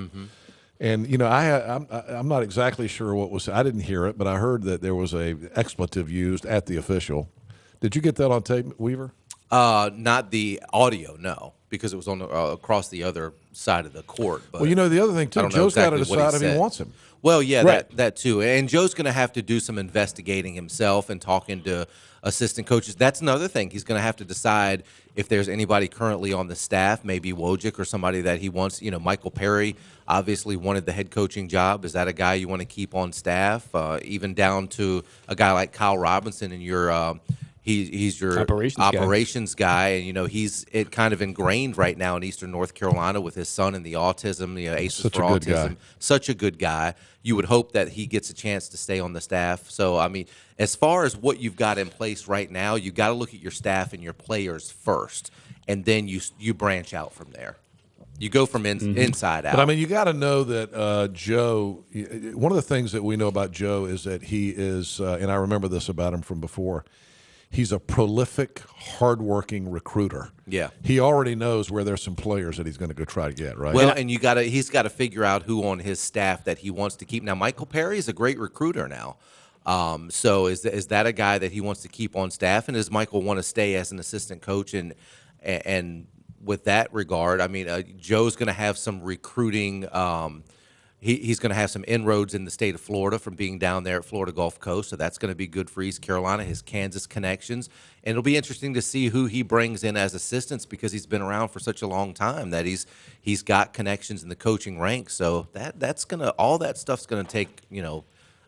Speaker 3: and you know I I'm I'm not exactly sure what was I didn't hear it, but I heard that there was a expletive used at the official. Did you get that on tape, Weaver?
Speaker 5: Uh, not the audio, no, because it was on the, uh, across the other side of the court. But
Speaker 3: Well, you know the other thing too,
Speaker 5: I don't know
Speaker 3: Joe's got to decide if he wants him.
Speaker 5: Well, yeah,
Speaker 3: Right.
Speaker 5: that that too, and Joe's going to have to do some investigating himself and talking to assistant coaches. That's another thing. He's going to have to decide if there's anybody currently on the staff, maybe Wojcik or somebody that he wants. You know, Michael Perry obviously wanted the head coaching job. Is that a guy you want to keep on staff? Uh, even down to a guy like Kyle Robinson and your. Uh, he, he's your
Speaker 4: Operations guy.
Speaker 5: operations guy, and you know he's it kind of ingrained right now in Eastern North Carolina with his son and the autism, you know, Aces
Speaker 3: Such
Speaker 5: for
Speaker 3: a good guy.
Speaker 5: Such a good guy. You would hope that he gets a chance to stay on the staff. So I mean, as far as what you've got in place right now, you got to look at your staff and your players first, and then you you branch out from there. You go from in, inside out.
Speaker 3: Mm-hmm. But I mean, you got to know that uh, Joe. One of the things that we know about Joe is that he is, uh, and I remember this about him from before. He's a prolific, hardworking recruiter.
Speaker 5: Yeah.
Speaker 3: he already knows where there's some players that he's going to go try to get. Right.
Speaker 5: Well, and you got to he's got to figure out who on his staff that he wants to keep. Now, Michael Perry is a great recruiter now. Um, so is is that a guy that he wants to keep on staff, and does Michael want to stay as an assistant coach? And and with that regard, I mean, uh, Joe's going to have some recruiting. Um, he, he's going to have some inroads in the state of Florida from being down there at Florida Gulf Coast, so that's going to be good for East Carolina. His Kansas connections, and it'll be interesting to see who he brings in as assistants because he's been around for such a long time that he's he's got connections in the coaching ranks. So that that's gonna all that stuff's going to take you know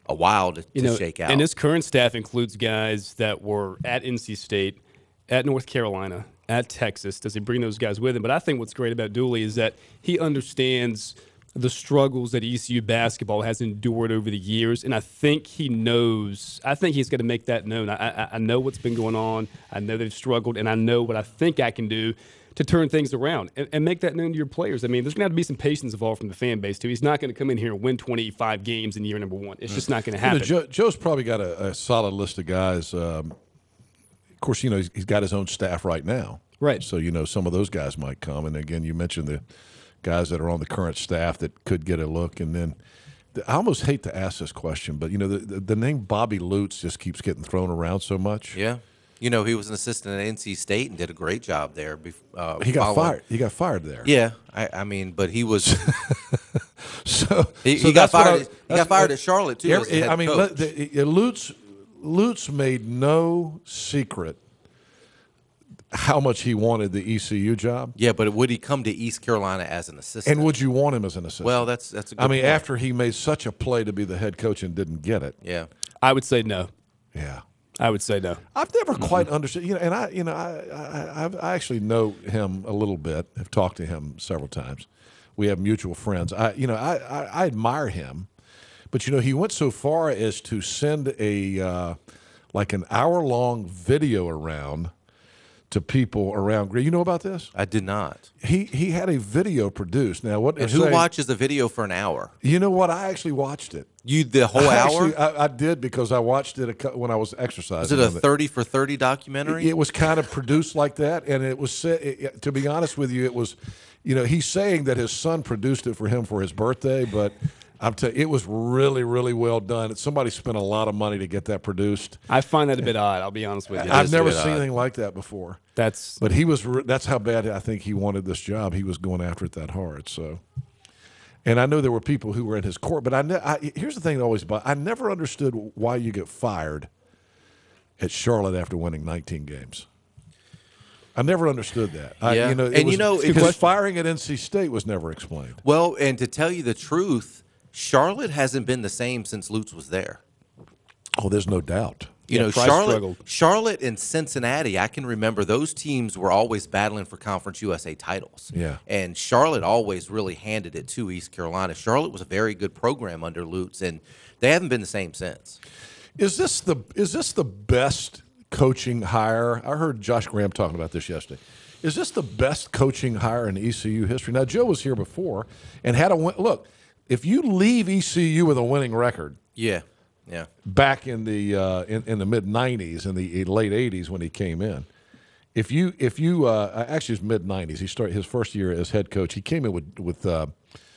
Speaker 5: a while to,
Speaker 4: you
Speaker 5: to shake out.
Speaker 4: And his current staff includes guys that were at NC State, at North Carolina, at Texas. Does he bring those guys with him? But I think what's great about Dooley is that he understands the struggles that ECU basketball has endured over the years, and I think he knows. I think he's going to make that known. I, I, I know what's been going on. I know they've struggled, and I know what I think I can do to turn things around and, and make that known to your players. I mean, there's going to have to be some patience involved from the fan base too. He's not going to come in here and win 25 games in year number one. It's just not going to
Speaker 3: You know,
Speaker 4: happen.
Speaker 3: Joe, Joe's probably got a, a solid list of guys. Um, of course, you know he's, he's got his own staff right now,
Speaker 4: right?
Speaker 3: So you know some of those guys might come, and again, you mentioned the guys that are on the current staff that could get a look, and then. I almost hate to ask this question, but you know the, the, the name Bobby Lutz just keeps getting thrown around so much.
Speaker 5: Yeah. You know, he was an assistant at NC State and did a great job there. Uh,
Speaker 3: He got
Speaker 5: following-
Speaker 3: fired. He got fired there.
Speaker 5: Yeah, I, I mean, but he was.
Speaker 3: So
Speaker 5: he,
Speaker 3: so
Speaker 5: he got
Speaker 3: what I-
Speaker 5: fired. he got fired at Charlotte too.
Speaker 3: Every- I mean,
Speaker 5: coach.
Speaker 3: let- the, Lutz Lutz made no secret how much he wanted the ECU job.
Speaker 5: yeah, but would he come to East Carolina as an assistant?
Speaker 3: And would you want him as an assistant?
Speaker 5: Well, that's- that's a
Speaker 3: I
Speaker 5: good i
Speaker 3: mean,
Speaker 5: point.
Speaker 3: after he made such a play to be the head coach and didn't get it.
Speaker 5: Yeah.
Speaker 4: I would say no.
Speaker 3: Yeah.
Speaker 4: I would say no.
Speaker 3: I've never quite understood, you know, and I, you know, I, I, I've, I actually know him a little bit. Have talked to him several times. We have mutual friends. I, you know, I, I, I admire him, but you know, he went so far as to send a, uh, like an hour long video around to people around. Gre- You know about this?
Speaker 5: I did not.
Speaker 3: He he had a video produced. Now, what?
Speaker 5: And who
Speaker 3: saying-
Speaker 5: watches a video for an hour?
Speaker 3: You know what? I actually watched it.
Speaker 5: You the whole
Speaker 3: I
Speaker 5: hour?
Speaker 3: Actually, I, I did because I watched it a, when I was exercising.
Speaker 5: Is it a thirty for thirty documentary?
Speaker 3: It, it was kind of produced like that, and it was. it- to be honest with you, it was. You know, he's saying that his son produced it for him for his birthday, but I'm telling it was really, really well done. Somebody spent a lot of money to get that produced.
Speaker 4: I find that a bit odd. I'll be honest with you.
Speaker 3: I've never seen anything like that before.
Speaker 4: That's
Speaker 3: But he was. re- That's how bad I think he wanted this job. He was going after it that hard. So, and I know there were people who were in his court. But I, ne- I here's the thing that always. But I never understood why you get fired at Charlotte after winning 19 games. I never understood that. I,
Speaker 5: Yeah.
Speaker 3: you know,
Speaker 5: And
Speaker 3: was,
Speaker 5: you know,
Speaker 3: because firing at NC State was never explained.
Speaker 5: Well, and to tell you the truth, Charlotte hasn't been the same since Lutz was there.
Speaker 3: Oh, there's no doubt.
Speaker 5: You
Speaker 3: Yeah,
Speaker 5: know,
Speaker 3: Price
Speaker 5: Charlotte,
Speaker 3: struggled.
Speaker 5: Charlotte and Cincinnati. I can remember those teams were always battling for Conference USA titles.
Speaker 3: Yeah.
Speaker 5: and Charlotte always really handed it to East Carolina. Charlotte was a very good program under Lutz, and they haven't been the same since.
Speaker 3: Is this the is this the best coaching hire? I heard Josh Graham talking about this yesterday. Is this the best coaching hire in ECU history? Now Joe was here before and had a. Look, if you leave ECU with a winning record
Speaker 5: Yeah, yeah.
Speaker 3: back in the uh, in, in the mid '90s in the late '80s when he came in, if you if you uh, actually it's mid '90s, he started his first year as head coach. He came in with with uh,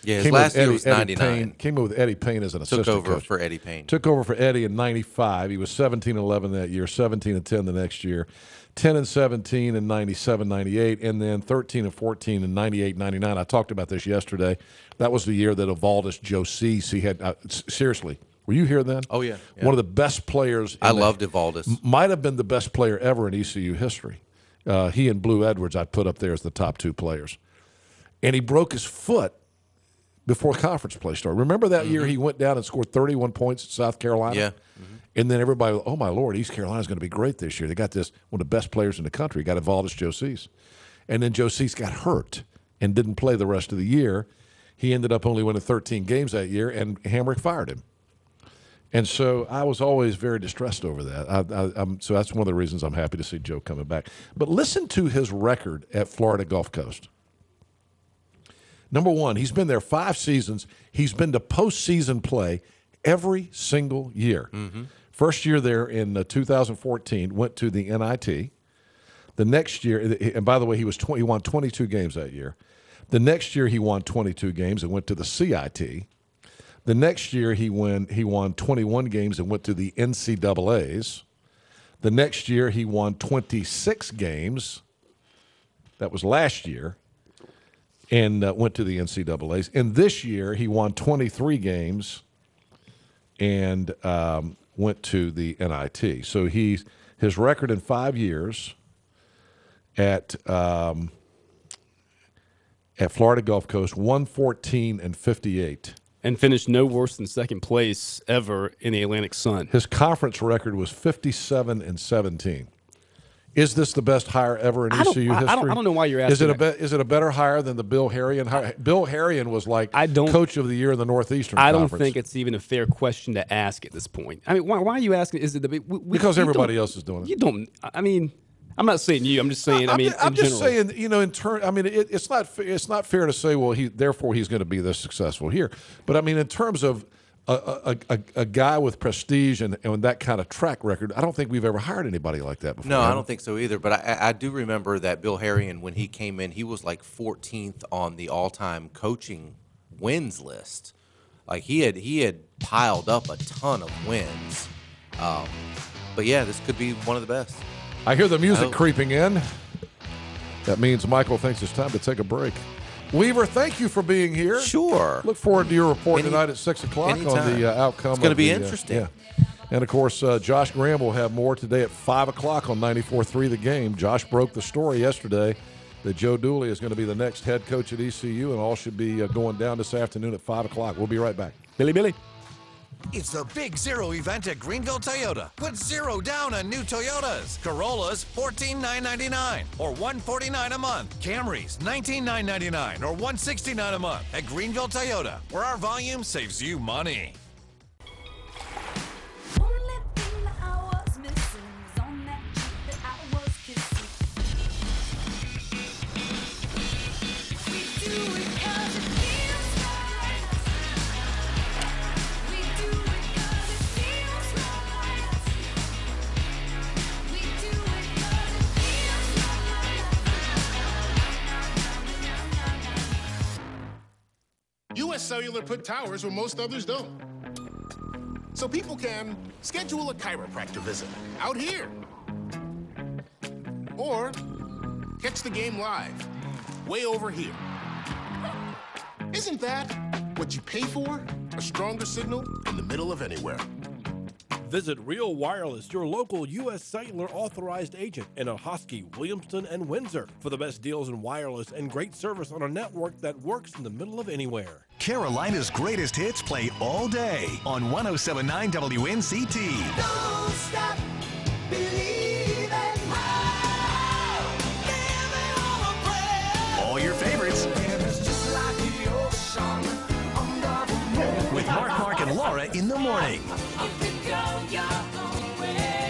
Speaker 5: Yeah, his last
Speaker 3: with
Speaker 5: year
Speaker 3: Eddie-
Speaker 5: was 99.
Speaker 3: Payne- came in with Eddie Payne as an
Speaker 5: Took
Speaker 3: assistant
Speaker 5: over
Speaker 3: coach.
Speaker 5: for Eddie Payne.
Speaker 3: Took over for Eddie in 95. He was 17 11 that year, 17 and 10 the next year, 10 and 17 in 97 98, and then 13 and 14 in 98 99. I talked about this yesterday. That was the year that Evaldas Jocys, he had, uh, seriously, were you here then?
Speaker 5: Oh, yeah, yeah.
Speaker 3: One of the best players.
Speaker 5: I loved
Speaker 3: Evaldas. Might have been the best player ever in ECU history. Uh, he and Blue Edwards, I'd put up there as the top two players. And he broke his foot before conference play started. Remember that year he went down and scored 31 points at South Carolina?
Speaker 5: Yeah.
Speaker 3: And then everybody, oh my lord, East Carolina's going to be great this year. They got this one of the best players in the country. Got involved as Joe Jocys, and then Jocys got hurt and didn't play the rest of the year. He ended up only winning 13 games that year, and Hamrick fired him. And so I was always very distressed over that. I, I, so that's one of the reasons I'm happy to see Joe coming back. But listen to his record at Florida Gulf Coast. Number one, he's been there five seasons. He's been to postseason play every single year. Mm-hmm. First year there in uh, 2014, went to the NIT. The next year, and by the way, he was 20, he won 22 games that year. The next year, he won 22 games and went to the CIT. The next year, he won he won 21 games and went to the NCAA's. The next year, he won 26 games. That was last year, and uh, went to the NCAA's. And this year, he won 23 games and um, went to the NIT. So he's his record in five years at um, at Florida Gulf Coast, 114 and 58.
Speaker 4: and finished no worse than second place ever in the Atlantic Sun.
Speaker 3: His conference record was 57 and 17. Is this the best hire ever in
Speaker 4: I
Speaker 3: ECU
Speaker 4: I- I
Speaker 3: history?
Speaker 4: don't- I don't know why you're
Speaker 3: Is it a
Speaker 4: asking
Speaker 3: be, is it a better hire than the Bill Herrion hire? Bill Herrion was like
Speaker 4: I don't-
Speaker 3: coach of the year in the Northeastern
Speaker 4: I don't
Speaker 3: Conference.
Speaker 4: think it's even a fair question to ask at this point. I mean, why, why are you asking? Is it the we,
Speaker 3: Because everybody else is doing it.
Speaker 4: You don't. I mean, I'm not saying you. I'm just saying. I
Speaker 3: I'm
Speaker 4: mean,
Speaker 3: I'm
Speaker 4: in
Speaker 3: just saying, you know, in turn, I mean, it, it's not it's not fair to say, well, he therefore he's going to be this successful here. But I mean, in terms of a, a, a, a guy with prestige and, and that kind of track record, I don't think we've ever hired anybody like that before.
Speaker 5: No, I don't think so either. But I, I do remember that Bill Herrion, when he came in, he was like 14th on the all-time coaching wins list. Like he had he had piled up a ton of wins. Um, but yeah, this could be one of the best.
Speaker 3: I hear the music
Speaker 5: Oh.
Speaker 3: creeping in. That means Michael thinks it's time to take a break. Weaver, thank you for being here.
Speaker 5: Sure.
Speaker 3: Look forward to your report
Speaker 5: Any-
Speaker 3: tonight at six o'clock on the uh, outcome.
Speaker 5: It's gonna be
Speaker 3: the, uh,
Speaker 5: interesting.
Speaker 3: yeah. And of course, uh, Josh Graham will have more today at five o'clock on 94 3 The Game. Josh broke the story yesterday that Joe Dooley is going to be the next head coach at ECU, and all should be uh, going down this afternoon at five o'clock. We'll be right back.
Speaker 4: Billy Billy.
Speaker 15: It's the Big Zero event at Greenville Toyota. Put zero down on new Toyotas. Corollas, 14,999 or 149 a month. Camrys, 19,999 or 169 a month at Greenville Toyota, where our volume saves you money.
Speaker 9: U.S. Cellular put towers where most others don't. So people can schedule a chiropractor visit out here. Or catch the game live, way over here. Isn't that what you pay for? A stronger signal in the middle of anywhere.
Speaker 10: Visit Real Wireless, your local U.S. Cellular authorized agent in Ahoskie, Williamston, and Windsor for the best deals in wireless and great service on a network that works in the middle of anywhere.
Speaker 19: Carolina's greatest hits play all day on 1079 WNCT. All your favorites. With Mark, Mark, and Laura in the morning.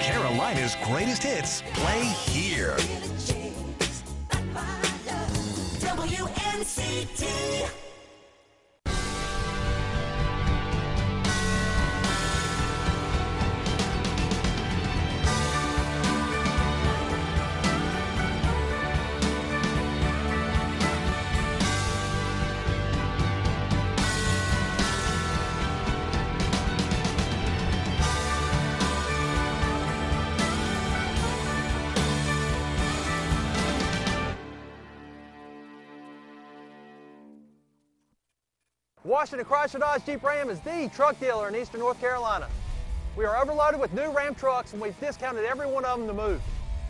Speaker 19: Carolina's greatest hits play here.
Speaker 20: WNCT.
Speaker 13: Washington Chrysler Dodge Jeep Ram is the truck dealer in Eastern North Carolina. We are overloaded with new Ram trucks and we've discounted every one of them to move.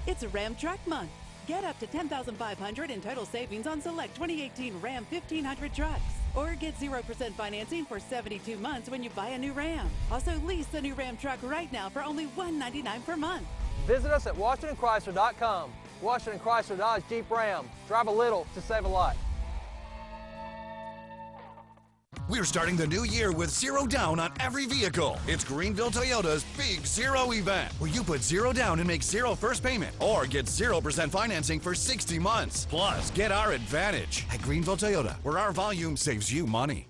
Speaker 14: It's a Ram Truck Month. Get up to 10500 in total savings on select 2018 Ram 1500 trucks. Or get 0% financing for 72 months when you buy a new Ram. Also, lease the new Ram truck right now for only 199 per month.
Speaker 13: Visit us at WashingtonChrysler.com. Washington Chrysler Dodge Jeep Ram. Drive a little to save a lot.
Speaker 15: We're starting the new year with zero down on every vehicle. It's Greenville Toyota's Big Zero event, where you put zero down and make zero first payment, or get 0% financing for 60 months. Plus, get our advantage at Greenville Toyota, where our volume saves you money.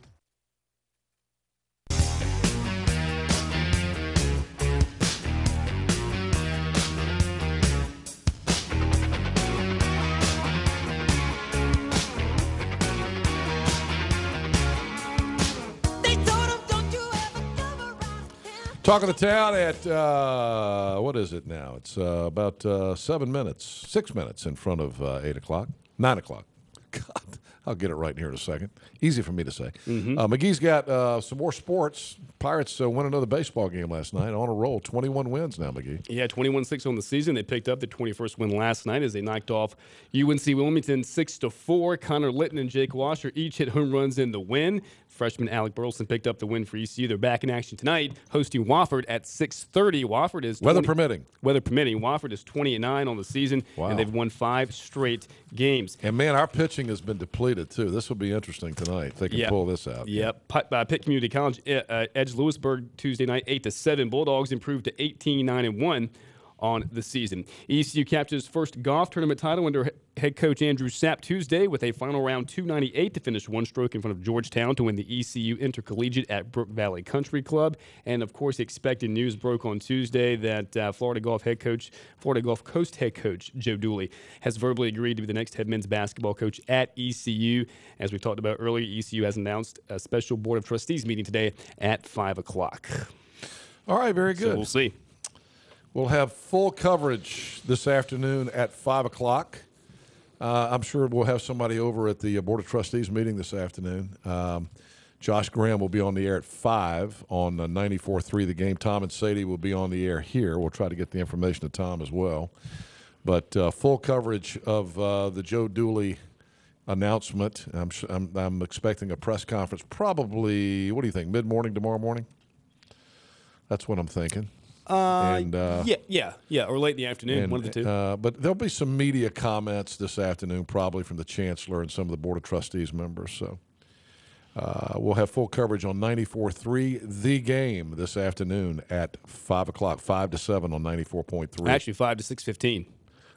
Speaker 3: Talking to town at uh, what is it now? It's uh, about uh, seven minutes, six minutes in front of uh, eight o'clock, nine o'clock. God, I'll get it right in here in a second. Easy for me to say.
Speaker 4: Mhm.
Speaker 3: Uh, McGee's got uh, some more sports. Pirates uh, won another baseball game last night on a roll. Twenty-one wins now, McGee.
Speaker 4: Yeah, 21 6 on the season. They picked up the 21st win last night as they knocked off UNC Wilmington 6 to 4. Connor Litton and Jake Washer each hit home runs in the win. Freshman Alec Burleson picked up the win for ECU. They're back in action tonight, hosting Wofford at 6:30. Wofford is
Speaker 3: Weather permitting.
Speaker 4: Weather permitting. Wofford is 20 and 9 on the season,
Speaker 3: Wow.
Speaker 4: and they've won five straight games.
Speaker 3: And man, our pitching has been depleted too. This will be interesting tonight. If they can
Speaker 4: Yep.
Speaker 3: pull this out.
Speaker 4: Yep. Pitt, uh, Pitt Community College uh, edged Louisburg Tuesday night, eight to seven. Bulldogs improved to 18 nine and one on the season. ECU captures first golf tournament title under head coach Andrew Sapp Tuesday with a final round 298 to finish one stroke in front of Georgetown to win the ECU Intercollegiate at Brook Valley Country Club. And of course, expected news broke on Tuesday that uh, Florida Golf head coach, Florida Gulf Coast head coach Joe Dooley has verbally agreed to be the next head men's basketball coach at ECU. As we talked about earlier, ECU has announced a special board of trustees meeting today at five o'clock.
Speaker 3: All right, very
Speaker 4: So
Speaker 3: good.
Speaker 4: we'll see.
Speaker 3: We'll have full coverage this afternoon at 5 o'clock. Uh, I'm sure we'll have somebody over at the Board of Trustees meeting this afternoon. Um, Josh Graham will be on the air at 5 on uh, 94.3 The Game. Tom and Sadie will be on the air here. We'll try to get the information to Tom as well. But uh, full coverage of uh, the Joe Dooley announcement. I'm, I'm, I'm expecting a press conference probably, what do you think, mid morning tomorrow morning? That's what I'm thinking.
Speaker 4: Uh,
Speaker 3: and, uh,
Speaker 4: yeah, yeah, yeah, or late in the afternoon,
Speaker 3: and,
Speaker 4: one of the two.
Speaker 3: Uh, but there'll be some media comments this afternoon, probably from the chancellor and some of the board of trustees members. So uh, we'll have full coverage on 94.3 The Game this afternoon at 5 o'clock, 5 to 7 on 94.3.
Speaker 4: Actually, five to six fifteen.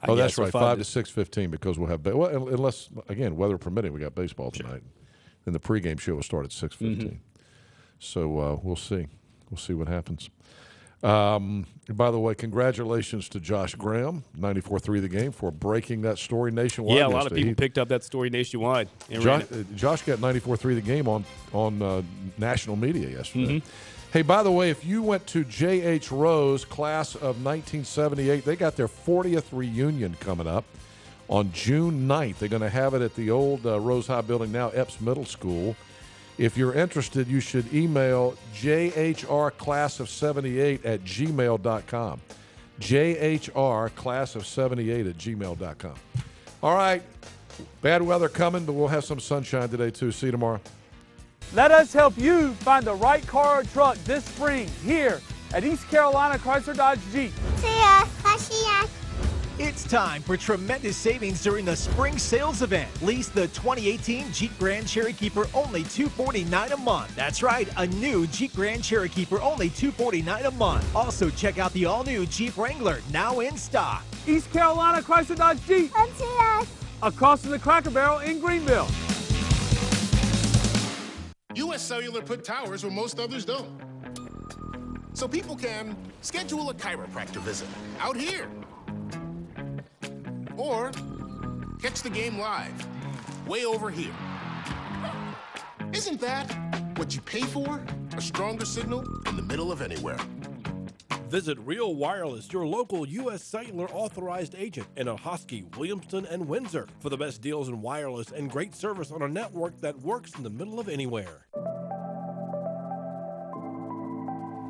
Speaker 3: Oh, that's right, five, to six fifteen because we'll have ba- well, unless again weather permitting, we got baseball tonight. Then the pregame show will start at six
Speaker 4: Mm-hmm.
Speaker 3: So uh, we'll see, we'll see what happens. Um, by the way, congratulations to Josh Graham, 94.3 The Game, for breaking that story nationwide.
Speaker 4: Yeah, a lot of people
Speaker 3: He-
Speaker 4: picked up that story nationwide.
Speaker 3: Josh, uh, Josh got 94.3 The Game on on uh, national media yesterday.
Speaker 4: Mm-hmm.
Speaker 3: Hey, by the way, if you went to J.H. Rose, class of 1978, they got their 40th reunion coming up on June 9th. They're going to have it at the old uh, Rose High building, now Epps Middle School. If you're interested, you should email jhrclass of 78 at gmail.com. JHR class of 78 at gmail.com. All right. Bad weather coming, but we'll have some sunshine today, too. See you tomorrow.
Speaker 20: Let us help you find the right car or truck this spring here at East Carolina Chrysler Dodge Jeep.
Speaker 21: See ya. Bye, see ya. It's time for tremendous savings during the spring sales event. Lease the 2018 Jeep Grand Cherokee for only 249 a month. That's right, a new Jeep Grand Cherokee for only 249 a month. Also, check out the all-new Jeep Wrangler now in stock.
Speaker 20: East Carolina Chrysler Dodge Jeep.
Speaker 21: Come see.
Speaker 20: Across from the Cracker Barrel in Greenville.
Speaker 9: U.S. Cellular put towers where most others don't. So people can schedule a chiropractor visit out here. Or catch the game live, way over here. Isn't that what you pay for? A stronger signal in the middle of anywhere.
Speaker 10: Visit Real Wireless, your local U.S. Cellular authorized agent in Ahoskie, Williamston, and Windsor for the best deals in wireless and great service on a network that works in the middle of anywhere.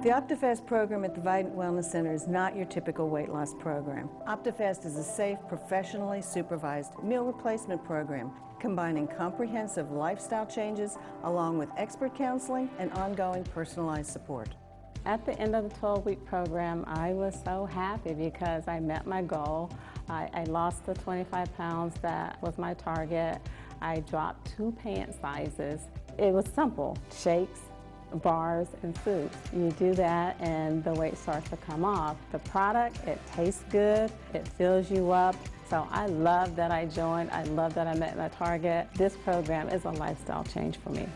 Speaker 16: The OptiFast program at the Vidant Wellness Center is not your typical weight loss program. OptiFast is a safe, professionally supervised meal replacement program combining comprehensive lifestyle changes along with expert counseling and ongoing personalized support.
Speaker 17: At the end of the 12 week program, I was so happy because I met my goal. I, I lost the 25 pounds that was my target. I dropped two pant sizes. It was simple shakes, bars, and soups. You do that, and the weight starts to come off. The product, it tastes good, it fills you up. So I love that I joined. I love that I met my target. This program is a lifestyle change for me.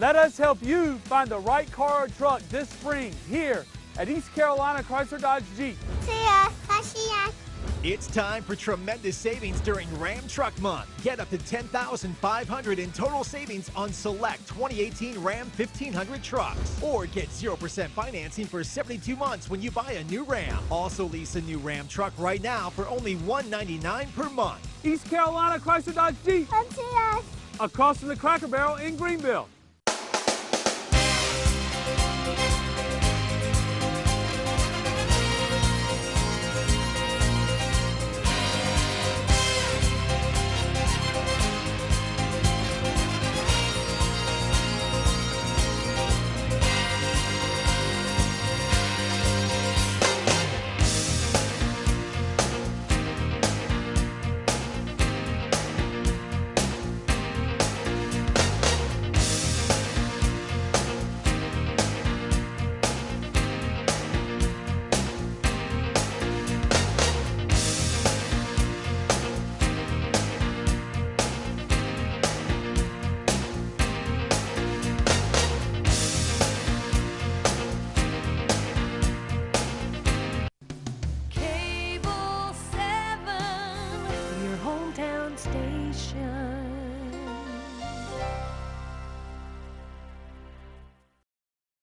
Speaker 20: Let us help you find the right car or truck this spring here at East Carolina Chrysler Dodge Jeep.
Speaker 21: See ya. Bye, see ya. It's time for tremendous savings during Ram Truck Month. Get up to $10,500 in total savings on select 2018 Ram 1500 trucks. Or get 0% financing for 72 months when you buy a new Ram. Also lease a new Ram truck right now for only 199 per month.
Speaker 20: East Carolina Chrysler Dodge Jeep.
Speaker 21: Come see us.
Speaker 20: Across from the Cracker Barrel in Greenville.